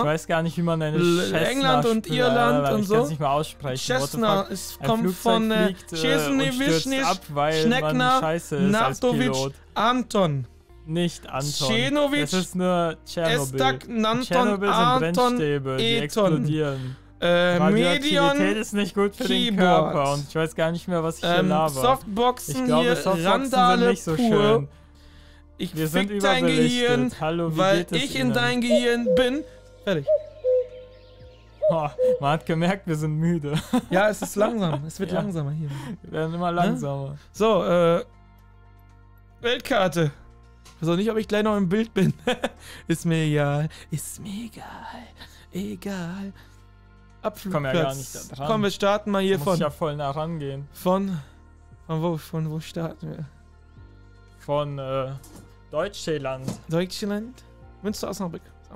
Ich weiß gar nicht, wie man eine Cessna England und. Irland und ich so. kann's nicht mal aussprechen. Ist, Ein kommt von äh, äh, weil Schneckner Natovic. Anton. Nicht Anton. Czernovic, Das ist nur Tschernobyl. Estak Nanton Tschernobyl sind Anton Brennstäbe, die Eton. explodieren. äh, Medion ist nicht gut für den Keyboard. Körper und ich weiß gar nicht mehr, was ich hier ähm, laber. Softboxen ich glaube, hier Softboxen Randale sind nicht so pur. schön. Ich Wir sind fick dein. Gehirn, Hallo, weil ich in Ihnen? dein Gehirn bin. Fertig. Oh, man hat gemerkt, wir sind müde. Ja, es ist langsam. Es wird Ja. langsamer hier. Wir werden immer langsamer. So, äh. Weltkarte. Ich weiß auch nicht, ob ich gleich noch im Bild bin. ist mir egal. Ist mir egal. Egal. Abflugplatz. komm ja gar nicht da. Komm, wir starten mal hier Muss von. ich ja voll nah rangehen. Von. Von wo, von wo starten wir? Von äh, Deutschland. Deutschland? Münster, Osnabrück. So.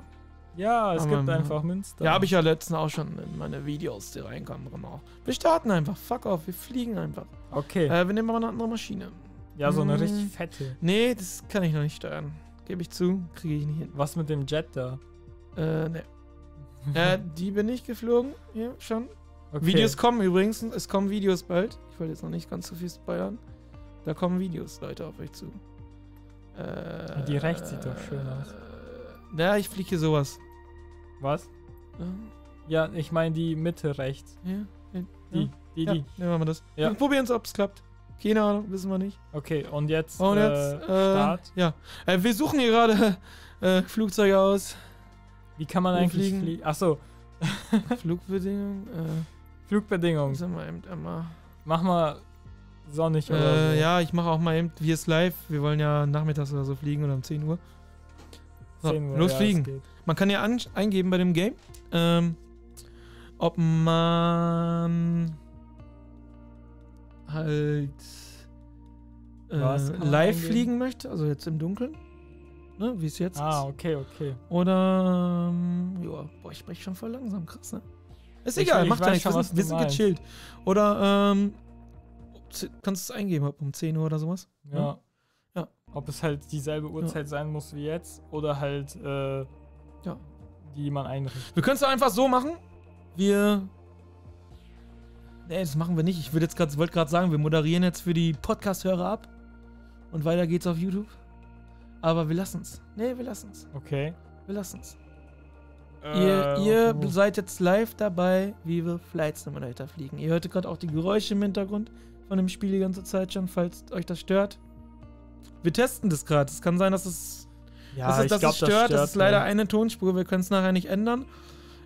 Ja, es Aber, gibt einfach Münster. Ja, habe ich ja letztens auch schon in meine Videos, die reinkommen, drin auch. Wir starten einfach. Fuck off, wir fliegen einfach. Okay. Äh, wir nehmen aber eine andere Maschine. ja, so eine mm. richtig fette. Nee, das kann ich noch nicht steuern. Gebe ich zu, kriege ich nicht hin. Was mit dem Jet da? Äh, ne. Äh, die bin ich geflogen. Hier schon. Okay. Videos kommen übrigens. Es kommen Videos bald. Ich wollte jetzt noch nicht ganz so viel spoilern. Da kommen Videos, Leute, auf euch zu. Äh, Die rechts sieht doch schön aus. Ja, ich fliege hier sowas. Was? Äh, Ja, ich meine die Mitte rechts. Ja, Die, Ja. die, ja, die. nehmen wir mal das. Ja. Wir es, ob es klappt. Keine Ahnung, wissen wir nicht. Okay, und jetzt, Und äh, jetzt, äh, Start. Ja. Äh, wir suchen hier gerade äh, Flugzeuge aus. Wie kann man eigentlich fliegen. fliegen? Achso, Flugbedingungen. Äh, Flugbedingungen. sind wir eben. Mach mal sonnig oder so. Äh, ja, ich mache auch mal eben, wie es live. Wir wollen ja nachmittags oder so fliegen oder um 10 Uhr. So, 10 Uhr, los ja. Man kann ja eingeben bei dem Game, ähm, ob man halt äh, live eingeben? fliegen möchte, also jetzt im Dunkeln, ne, wie es jetzt Ah, ist. okay, okay. Oder, ähm, ja, boah, ich spreche schon voll langsam, krass, ne? Ist Ich- egal, ich macht ja nichts, wir sind, wir sind gechillt. Oder, ähm, kannst du es eingeben, ob um 10 Uhr oder sowas? Ja. Ja. Ob es halt dieselbe Uhrzeit sein muss wie jetzt oder halt, äh, Ja. die man einrichtet. Wir können es doch einfach so machen. Wir. Nee, das machen wir nicht. Ich würde jetzt gerade, wollte gerade sagen, wir moderieren jetzt für die Podcast-Hörer ab. Und weiter geht's auf YouTube. Aber wir lassen es. Nee, wir lassen es. Okay. Wir lassen es. Äh, ihr ihr seid jetzt live dabei, wie wir Flight Simulator fliegen. Ihr hörtet gerade auch die Geräusche im Hintergrund von dem Spiel die ganze Zeit schon, falls euch das stört. Wir testen das gerade. Es kann sein, dass es ja, das ist, ich dass glaub, es stört. Das ist leider mich. eine Tonspur. Wir können es nachher nicht ändern.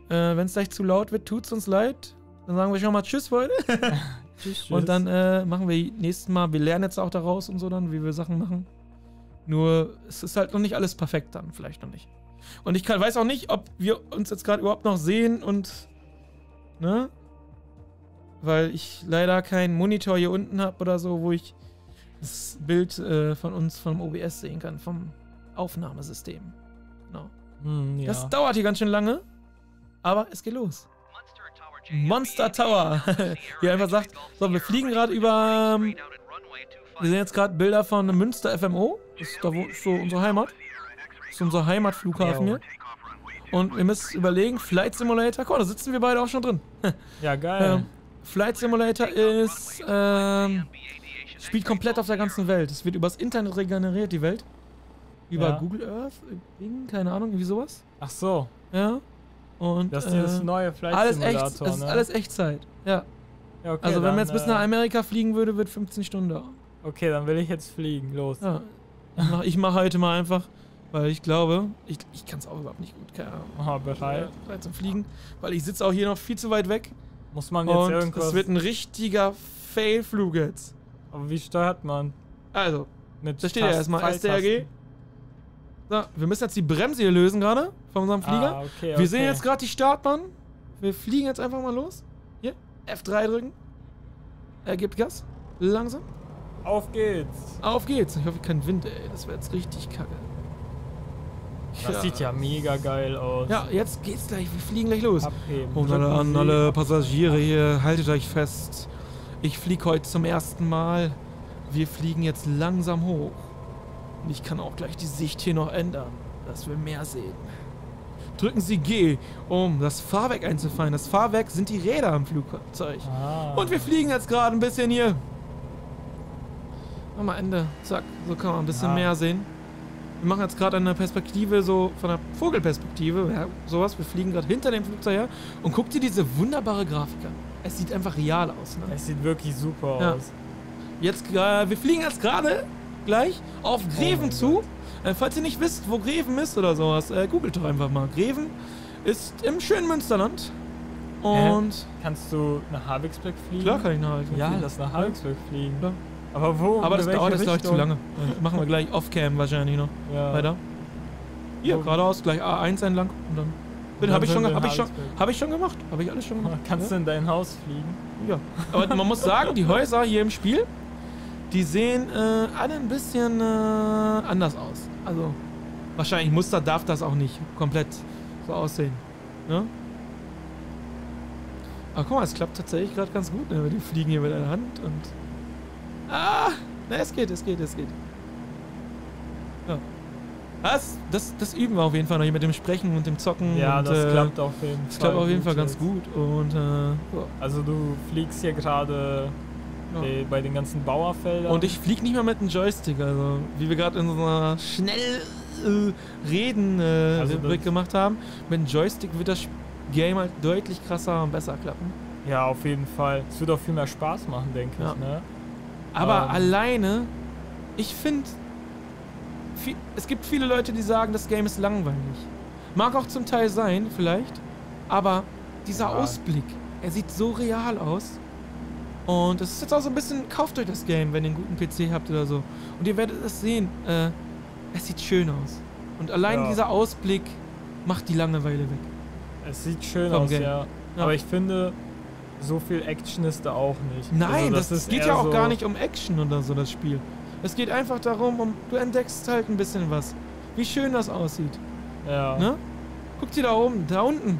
Äh, Wenn es gleich zu laut wird, tut's uns leid. Dann sagen wir schon mal Tschüss, Freunde. Tschüss, Und tschüss. dann äh, machen wir nächstes Mal, wir lernen jetzt auch daraus und so dann, wie wir Sachen machen. Nur, es ist halt noch nicht alles perfekt dann, vielleicht noch nicht. Und ich kann, weiß auch nicht, ob wir uns jetzt gerade überhaupt noch sehen und, ne? Weil ich leider keinen Monitor hier unten habe oder so, wo ich das Bild äh, von uns vom OBS sehen kann, vom Aufnahmesystem. Genau. Hm, ja. Das dauert hier ganz schön lange, aber es geht los. Monster Tower. Wie er einfach sagt, so, wir fliegen gerade über. ähm, Wir sehen jetzt gerade Bilder von Münster FMO. Das ist da wo ist so unsere Heimat. Das ist unser Heimatflughafen Ja. hier. Und wir müssen überlegen, Flight Simulator. Guck mal, da sitzen wir beide auch schon drin. ja, geil. Ähm, Flight Simulator ist. Ähm, spielt komplett auf der ganzen Welt. Es wird übers Internet regeneriert, die Welt. Über Ja. Google Earth, Bing, keine Ahnung, irgendwie sowas. Ach so, Ja. Und das ist äh, dieses neue Flight alles Simulator, echt, es ist ne? alles Echtzeit. Ja. Ja, okay, also wenn dann, man jetzt bis äh, nach Amerika fliegen würde, wird 15 Stunden dauern. Okay, dann will ich jetzt fliegen. Los. Ja. Ich mach, ich mach heute mal einfach, weil ich glaube, ich, ich kann es auch überhaupt nicht gut, keine Ahnung. Aha, bereit. Äh, Bereit zum Fliegen, weil ich sitze auch hier noch viel zu weit weg. Muss man jetzt Und irgendwas. es wird ein richtiger Fail-Flug jetzt. aber wie steuert man? Also, Mit Da steht ja erstmal? STRG. so, wir müssen jetzt die Bremse hier lösen gerade von unserem Flieger. Ah, okay, Wir sehen okay. jetzt gerade die Startbahn. Wir fliegen jetzt einfach mal los. Hier, F3 drücken. Er gibt Gas. Langsam. Auf geht's. Auf geht's. Ich hoffe, kein Wind, ey. Das wäre jetzt richtig kacke. Das sieht ja mega geil aus. Ja, jetzt geht's gleich. Wir fliegen gleich los. Abheben. Und alle, an alle Passagiere hier, haltet euch fest. Ich fliege heute zum ersten Mal. Wir fliegen jetzt langsam hoch. Und ich kann auch gleich die Sicht hier noch ändern, dass wir mehr sehen. Drücken Sie G, um das Fahrwerk einzufangen. Das Fahrwerk sind die Räder am Flugzeug. Ah. Und wir fliegen jetzt gerade ein bisschen hier. Mal Ende. Zack, so kann man ein bisschen Ja. mehr sehen. Wir machen jetzt gerade eine Perspektive, so von der Vogelperspektive, ja, sowas. Wir fliegen gerade hinter dem Flugzeug her. Und guck dir diese wunderbare Grafik an. Es sieht einfach real aus. Ne? Es sieht wirklich super Ja. aus. Jetzt, äh, wir fliegen jetzt gerade gleich auf Greven mein zu. Äh, falls ihr nicht wisst, wo Greven ist oder sowas, äh, googelt doch einfach mal. Greven ist im schönen Münsterland. Und Kannst du nach Havixbeck fliegen? klar kann ich nach Ja, lass nach Havixbeck fliegen. Klar. Aber wo? Aber das dauert, das dauert zu lange. Machen wir gleich off-cam wahrscheinlich noch. Ja. Weiter. Hier, Wo- geradeaus, gleich A1 entlang und dann. Habe dann ich, schon, hab ich, schon, hab ich schon gemacht. Habe ich alles schon gemacht. Kannst du ja? in dein Haus fliegen? Ja. Aber man muss sagen, die Häuser hier im Spiel, die sehen äh, alle ein bisschen äh, anders aus. Also, wahrscheinlich Muster darf das auch nicht komplett so aussehen. Ne? Aber guck mal, es klappt tatsächlich gerade ganz gut. Ne? Die fliegen hier mit einer Hand und. Ah! Na, es geht, es geht, es geht. Ja. Das, das, das üben wir auf jeden Fall noch hier mit dem Sprechen und dem Zocken. Ja, und, das äh, klappt auf jeden Fall. Das klappt auf jeden Fall ganz gut. Und äh, ja. Also du fliegst hier gerade Ja. äh, bei den ganzen Bauerfeldern. Und ich fliege nicht mehr mit einem Joystick, also wie wir gerade in so einer schnell äh, Reden äh, Also gemacht haben. Mit einem Joystick wird das Game halt deutlich krasser und besser klappen. Ja, auf jeden Fall. Es wird auch viel mehr Spaß machen, denke Ja. ich, ne? Aber Ähm. alleine, ich finde, es gibt viele Leute, die sagen, das Game ist langweilig. Mag auch zum Teil sein, vielleicht, aber dieser Ja. Ausblick, er sieht so real aus. Und es ist jetzt auch so ein bisschen, kauft euch das Game, wenn ihr einen guten PC habt oder so. Und ihr werdet es sehen, äh, es sieht schön aus. Und allein Ja. dieser Ausblick macht die Langeweile weg. Es sieht schön Vom aus, Game. ja. Ja. Aber ich finde, so viel Action ist da auch nicht. Nein, Also, das, ist geht ja auch so, gar nicht um Action oder so, das Spiel. Es geht einfach darum, um, du entdeckst halt ein bisschen was. Wie schön das aussieht. Ja. Ne? Guck dir da oben, da unten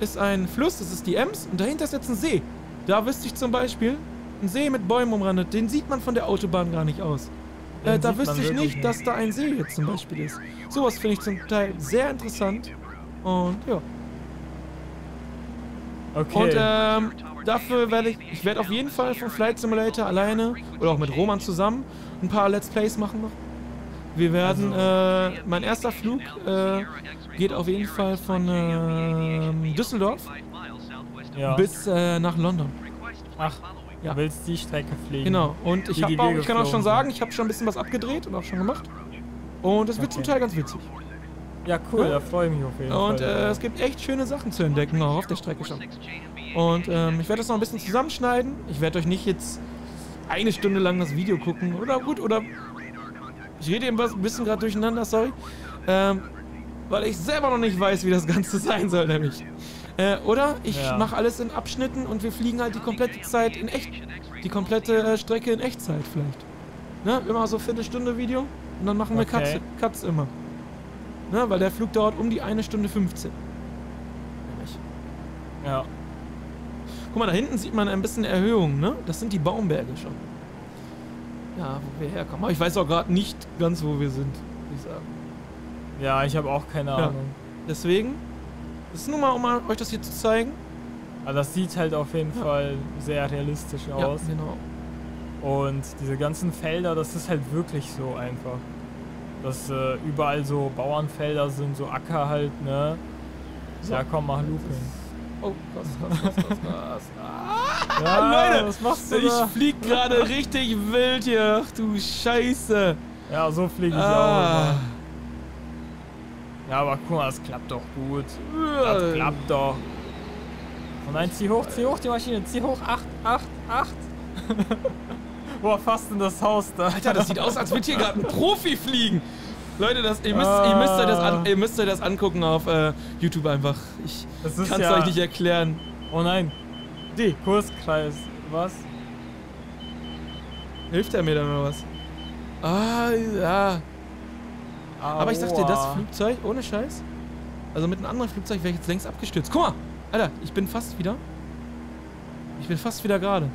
ist ein Fluss, das ist die Ems, und dahinter ist jetzt ein See. Da wüsste ich zum Beispiel, ein See mit Bäumen umrandet, den sieht man von der Autobahn gar nicht aus. Äh, da wüsste ich nicht, dass da ein See jetzt zum Beispiel ist. Sowas finde ich zum Teil sehr interessant. Und ja. Okay. Und ähm, dafür werde ich, ich werde auf jeden Fall von Flight Simulator alleine oder auch mit Roman zusammen ein paar Let's Plays machen noch. Wir werden, Also- äh, mein erster Flug äh, geht auf jeden Fall von ähm, Düsseldorf ja. bis äh, nach London. Ach, Ja. du willst die Strecke fliegen. Genau. Und ich, auch, ich kann auch schon sagen, ich habe schon ein bisschen was abgedreht und auch schon gemacht. Und es wird zum Okay. Teil ganz witzig. Ja, cool, Ja. da freue ich mich auf jeden Und Fall. äh, es gibt echt schöne Sachen zu entdecken, auch auf der Strecke schon. Und ähm, ich werde das noch ein bisschen zusammenschneiden. Ich werde euch nicht jetzt eine Stunde lang das Video gucken. Oder gut, oder. Ich rede eben was ein bisschen gerade durcheinander, sorry. Ähm, weil ich selber noch nicht weiß, wie das Ganze sein soll, nämlich. Äh, oder ich Ja. mache alles in Abschnitten und wir fliegen halt die komplette Zeit in echt. Die komplette äh, Strecke in Echtzeit vielleicht. Ne? Immer so Viertelstunde Video und dann machen wir Okay. Cuts, Cuts immer. Ne? Weil der Flug dauert um die eine Stunde 15. Nämlich. ja. Guck mal, da hinten sieht man ein bisschen Erhöhung, ne? Das sind die Baumberge schon. Ja, wo wir herkommen. Aber ich weiß auch gerade nicht ganz, wo wir sind, würde ich sagen. ja, ich habe auch keine Ja. Ahnung. Deswegen, das ist nur mal, um euch das hier zu zeigen. Aber das sieht halt auf jeden Ja. Fall sehr realistisch Ja, aus. genau. Und diese ganzen Felder, das ist halt wirklich so einfach. Dass äh, überall so Bauernfelder sind, so Acker halt, ne? So. Ja, komm, mach Looping. Oh, was, was, was, was, was. Ah, Ja, Leute, was machst du ich da? flieg gerade richtig wild hier. Ach du Scheiße. Ja, so fliege ich auch Ah. immer. Ja, aber guck mal, das klappt doch gut. Das Äh. klappt doch. Oh nein, zieh hoch, zieh hoch die Maschine, zieh hoch, 8, 8, 8. Boah, fast in das Haus da. Alter, das sieht aus, als würde hier gerade ein Profi fliegen. Leute, das, ihr, müsst, ihr, müsst euch das an, ihr müsst euch das angucken auf äh, YouTube einfach. Ich kann es ja, euch nicht erklären. Oh nein. Die, Kurskreis. Was? Hilft er mir dann oder was? Ah, ja. Aber ich dir, das Aua. Flugzeug, ohne Scheiß. Also mit einem anderen Flugzeug wäre ich jetzt längst abgestürzt. Guck mal! Alter, ich bin fast wieder. Ich bin fast wieder gerade.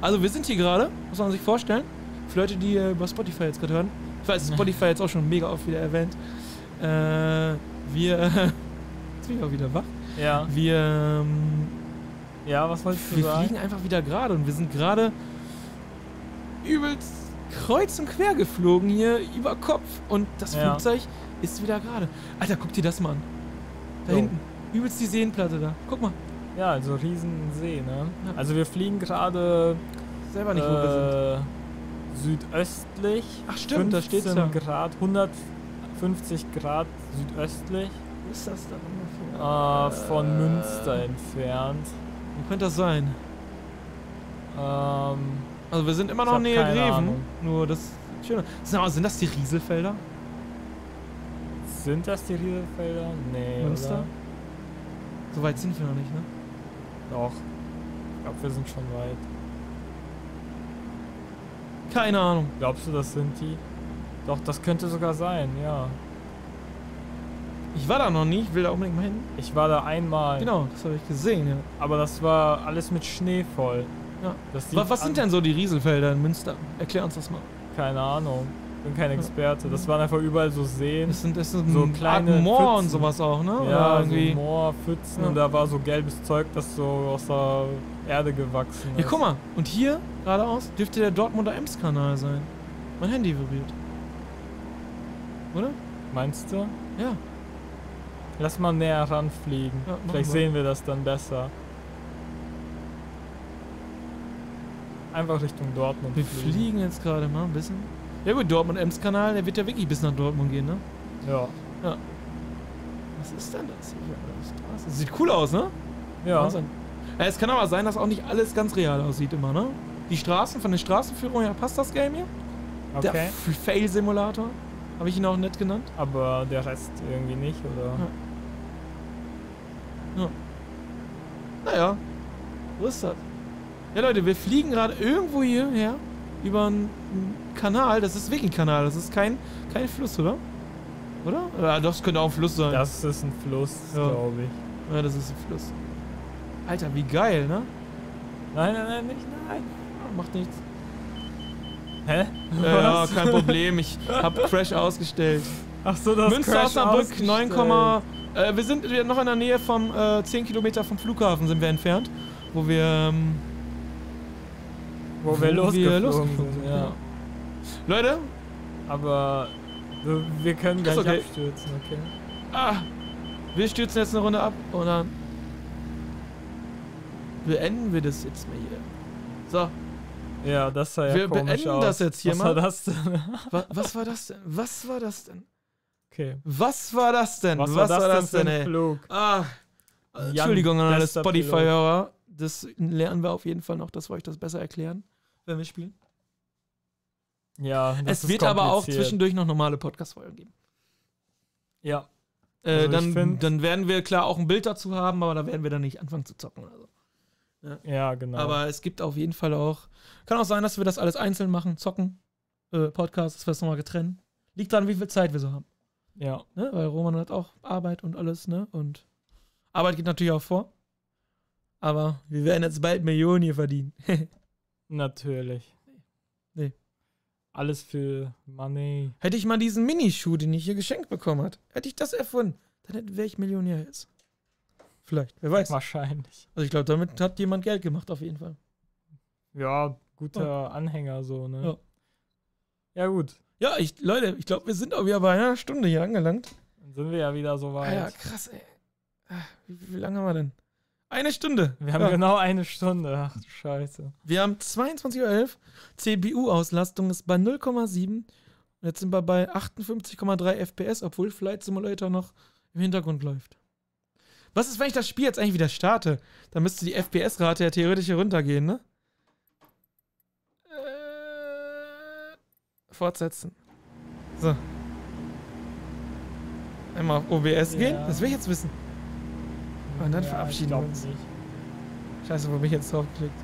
Also wir sind hier gerade, muss man sich vorstellen. Für Leute, die äh, über Spotify jetzt gerade hören. Ich weiß, Spotify jetzt auch schon mega oft wieder erwähnt. Äh, wir. jetzt bin ich auch wieder wach. Ja, Wir, ähm, ja, was wolltest du wir sagen? fliegen einfach wieder gerade und wir sind gerade übelst kreuz und quer geflogen hier über Kopf und das Ja. Flugzeug ist wieder gerade. Alter, guck dir das mal an. Da Jo. hinten. Übelst die Seenplatte da. Guck mal. Ja, also Riesensee, ne? Also wir fliegen gerade Selber nicht, wo wir sind. äh, südöstlich. Ach stimmt, da steht's 15 ja. Grad, 150 Grad südöstlich Wo ist das da äh, von Münster entfernt. Wo könnte das sein? Ähm, Also wir sind immer noch näher Greven. Ahnung. Nur das Schöne. Sind das die Rieselfelder? sind das die Rieselfelder? Nee, Münster? oder? So weit sind wir noch nicht, ne? Doch. Ich glaube, wir sind schon weit. Keine Ahnung. Glaubst du, das sind die? Doch, das könnte sogar sein, ja. Ich war da noch nie, ich will da unbedingt mal hin. Ich war da einmal. Genau, das habe ich gesehen, ja. Aber das war alles mit Schnee voll. Ja. Was, was sind denn so die Rieselfelder in Münster? Erklär uns das mal. Keine Ahnung. Bin kein. Experte. Das waren einfach überall so Seen. Das sind, das sind So kleine kleine Moor und Pfützen. sowas auch, ne? Ja, so Moor, Pfützen Ja. und da war so gelbes Zeug, das so aus der Erde gewachsen ist. Ja, guck mal. Und hier, geradeaus, dürfte der Dortmunder Ems-Kanal sein. Mein Handy vibriert. Oder? Meinst du? Ja. Lass mal näher ranfliegen. Ja, Vielleicht wir. sehen wir das dann besser. Einfach Richtung Dortmund Wir fliegen jetzt gerade mal ein bisschen. Ja gut, Dortmund-Ems-Kanal, der wird ja wirklich bis nach Dortmund gehen, ne? Ja. Was ist denn das hier? Straße? Das sieht cool aus, ne? Ja. Wahnsinn. Ja, es kann aber sein, dass auch nicht alles ganz real aussieht immer, ne? Die Straßen, von den Straßenführungen her passt das Game hier. Der Okay. F- Fail-Simulator. Habe ich ihn auch nett genannt. Aber der Rest irgendwie nicht, oder? Ja. Naja, so ist das. Ja, Leute, wir fliegen gerade irgendwo hierher über einen einen Kanal. Das ist wirklich ein Kanal. Das ist kein, kein Fluss, oder? Oder? Ja, das könnte auch ein Fluss sein. Das ist ein Fluss, Ja. glaube ich. Ja, das ist ein Fluss. Alter, wie geil, ne? Nein, nein, nein, nicht, nein. Ah, Macht nichts. Hä? Ja, ja, kein Problem. Ich habe Crash ausgestellt. Ach so, das Münster Osnabrück, 9, ausgestellt. äh, wir sind noch in der Nähe vom äh, 10 Kilometer vom Flughafen sind wir entfernt, wo wir ähm, Wo wir losgeflogen, losgeflogen sind, sind, ja. Leute, Aber wir, können gleich okay. abstürzen, okay? ah, wir stürzen jetzt eine Runde ab und dann beenden wir das jetzt mal hier. So, Ja, das sah ja Wir komisch beenden aus. das jetzt hier Was mal. war das denn? wa was war das denn? Was war das denn? Okay. Was war das denn? Was, war das, denn für ey? Flug? Ah, Entschuldigung an alle Spotify-Hörer. Das lernen wir auf jeden Fall noch, dass wir euch das besser erklären, wenn wir spielen. Ja, das es wird aber auch zwischendurch noch normale Podcast-Folgen geben. Ja, Äh, Also dann, find- dann werden wir klar auch ein Bild dazu haben, aber da werden wir dann nicht anfangen zu zocken oder so. ja, genau. Aber es gibt auf jeden Fall auch. Kann auch sein, dass wir das alles einzeln machen, zocken, äh, Podcast, dass wir es nochmal getrennt. Liegt daran, wie viel Zeit wir so haben. ja, Ne? Weil Roman hat auch Arbeit und alles, ne? Und Arbeit geht natürlich auch vor. Aber wir werden jetzt bald Millionen hier verdienen. natürlich. Alles für Money. Hätte ich mal diesen Minischuh, den ich hier geschenkt bekommen hat, hätte ich das erfunden, dann wäre ich Millionär jetzt. Vielleicht, wer weiß. Wahrscheinlich. Also ich glaube, damit hat jemand Geld gemacht, auf jeden Fall. Ja, guter Anhänger so, ne? Ja. Ja, gut. Ja, ich, Leute, ich glaube, wir sind auch wieder bei einer Stunde hier angelangt. Dann sind wir ja wieder so Ah, weit. ja, krass, ey. Ah, Wie, wie lange haben wir denn? Eine Stunde. Wir haben ja. genau eine Stunde. Ach du Scheiße. Wir haben 22.11 Uhr. CPU-Auslastung ist bei 0,7. Und Jetzt sind wir bei 58,3 FPS, obwohl Flight Simulator noch im Hintergrund läuft. Was ist, wenn ich das Spiel jetzt eigentlich wieder starte? Dann müsste die FPS-Rate ja theoretisch hier runtergehen, ne? Äh, fortsetzen. So. Einmal auf OBS Ja. gehen? Das will ich jetzt wissen. Und dann ja, verabschieden ich glaub wir uns. Nicht. Scheiße, wo bin ich jetzt draufgeklickt?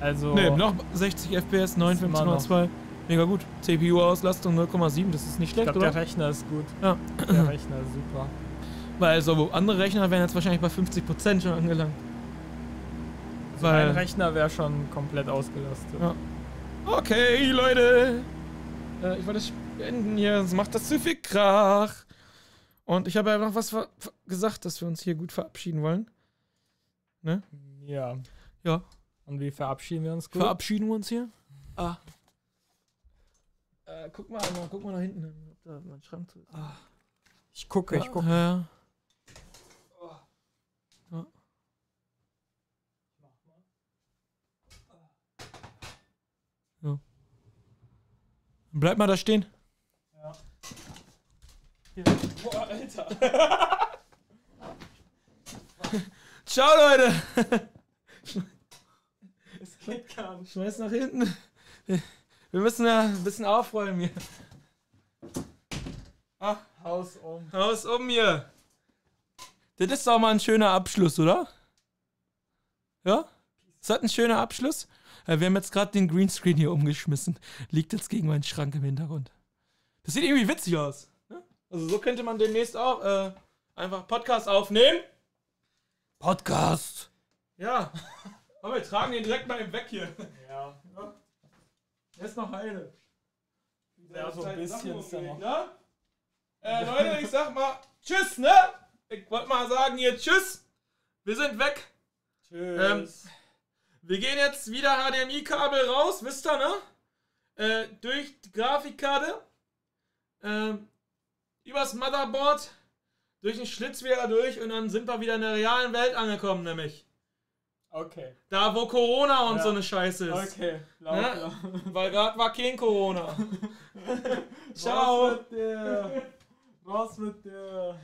Also, Ne, noch 60 FPS, immer 59,2. Mega gut. CPU-Auslastung 0,7, das ist nicht ich schlecht, glaube, der oder? Rechner ist gut. Ja. Der Rechner ist super. Weil so andere Rechner wären jetzt wahrscheinlich bei 50% schon angelangt. Also Weil- mein Rechner wäre schon komplett ausgelastet. Ja. Okay, Leute. Äh, ich wollte es beenden hier, sonst macht das zu viel Krach. Und ich habe ja noch was gesagt, dass wir uns hier gut verabschieden wollen. Ja. Ja. Und wie verabschieden wir uns gut? Verabschieden wir uns hier? Ah. Äh, guck mal, einmal, guck mal nach hinten, ob da mein Schrank zu ist. ich gucke, ich gucke. Ja. ja. Ja. Bleib mal da stehen. Boah, Alter. Ciao, Leute. Es geht gar nicht. Schmeiß nach hinten. Wir müssen ja ein bisschen aufräumen hier. Ah, Haus um. Haus um hier. Das ist doch mal ein schöner Abschluss, oder? Ja? Ist das ein schöner Abschluss? Äh, Wir haben jetzt gerade den Greenscreen hier umgeschmissen. Liegt jetzt gegen meinen Schrank im Hintergrund. Das sieht irgendwie witzig aus. Also so könnte man demnächst auch äh, einfach Podcast aufnehmen. Podcast. Ja. Aber wir tragen den direkt mal weg hier. Ja. Der ist noch heile. Ja, so ein bisschen ist er noch. Ne? Äh, Leute, ich sag mal Tschüss, ne? Ich wollte mal sagen hier Tschüss. Wir sind weg. Tschüss. Wir gehen jetzt wieder HDMI-Kabel raus, wisst ihr, ne? Äh, durch die Grafikkarte. Ähm, übers Motherboard. Durch den Schlitz wieder durch und dann sind wir wieder in der realen Welt angekommen, nämlich. okay. Da, wo Corona und Ja. so eine Scheiße ist. Okay. Lauf, Ne? lauf. Weil gerade war kein Corona. Raus Ciao. mit dir. Raus mit dir.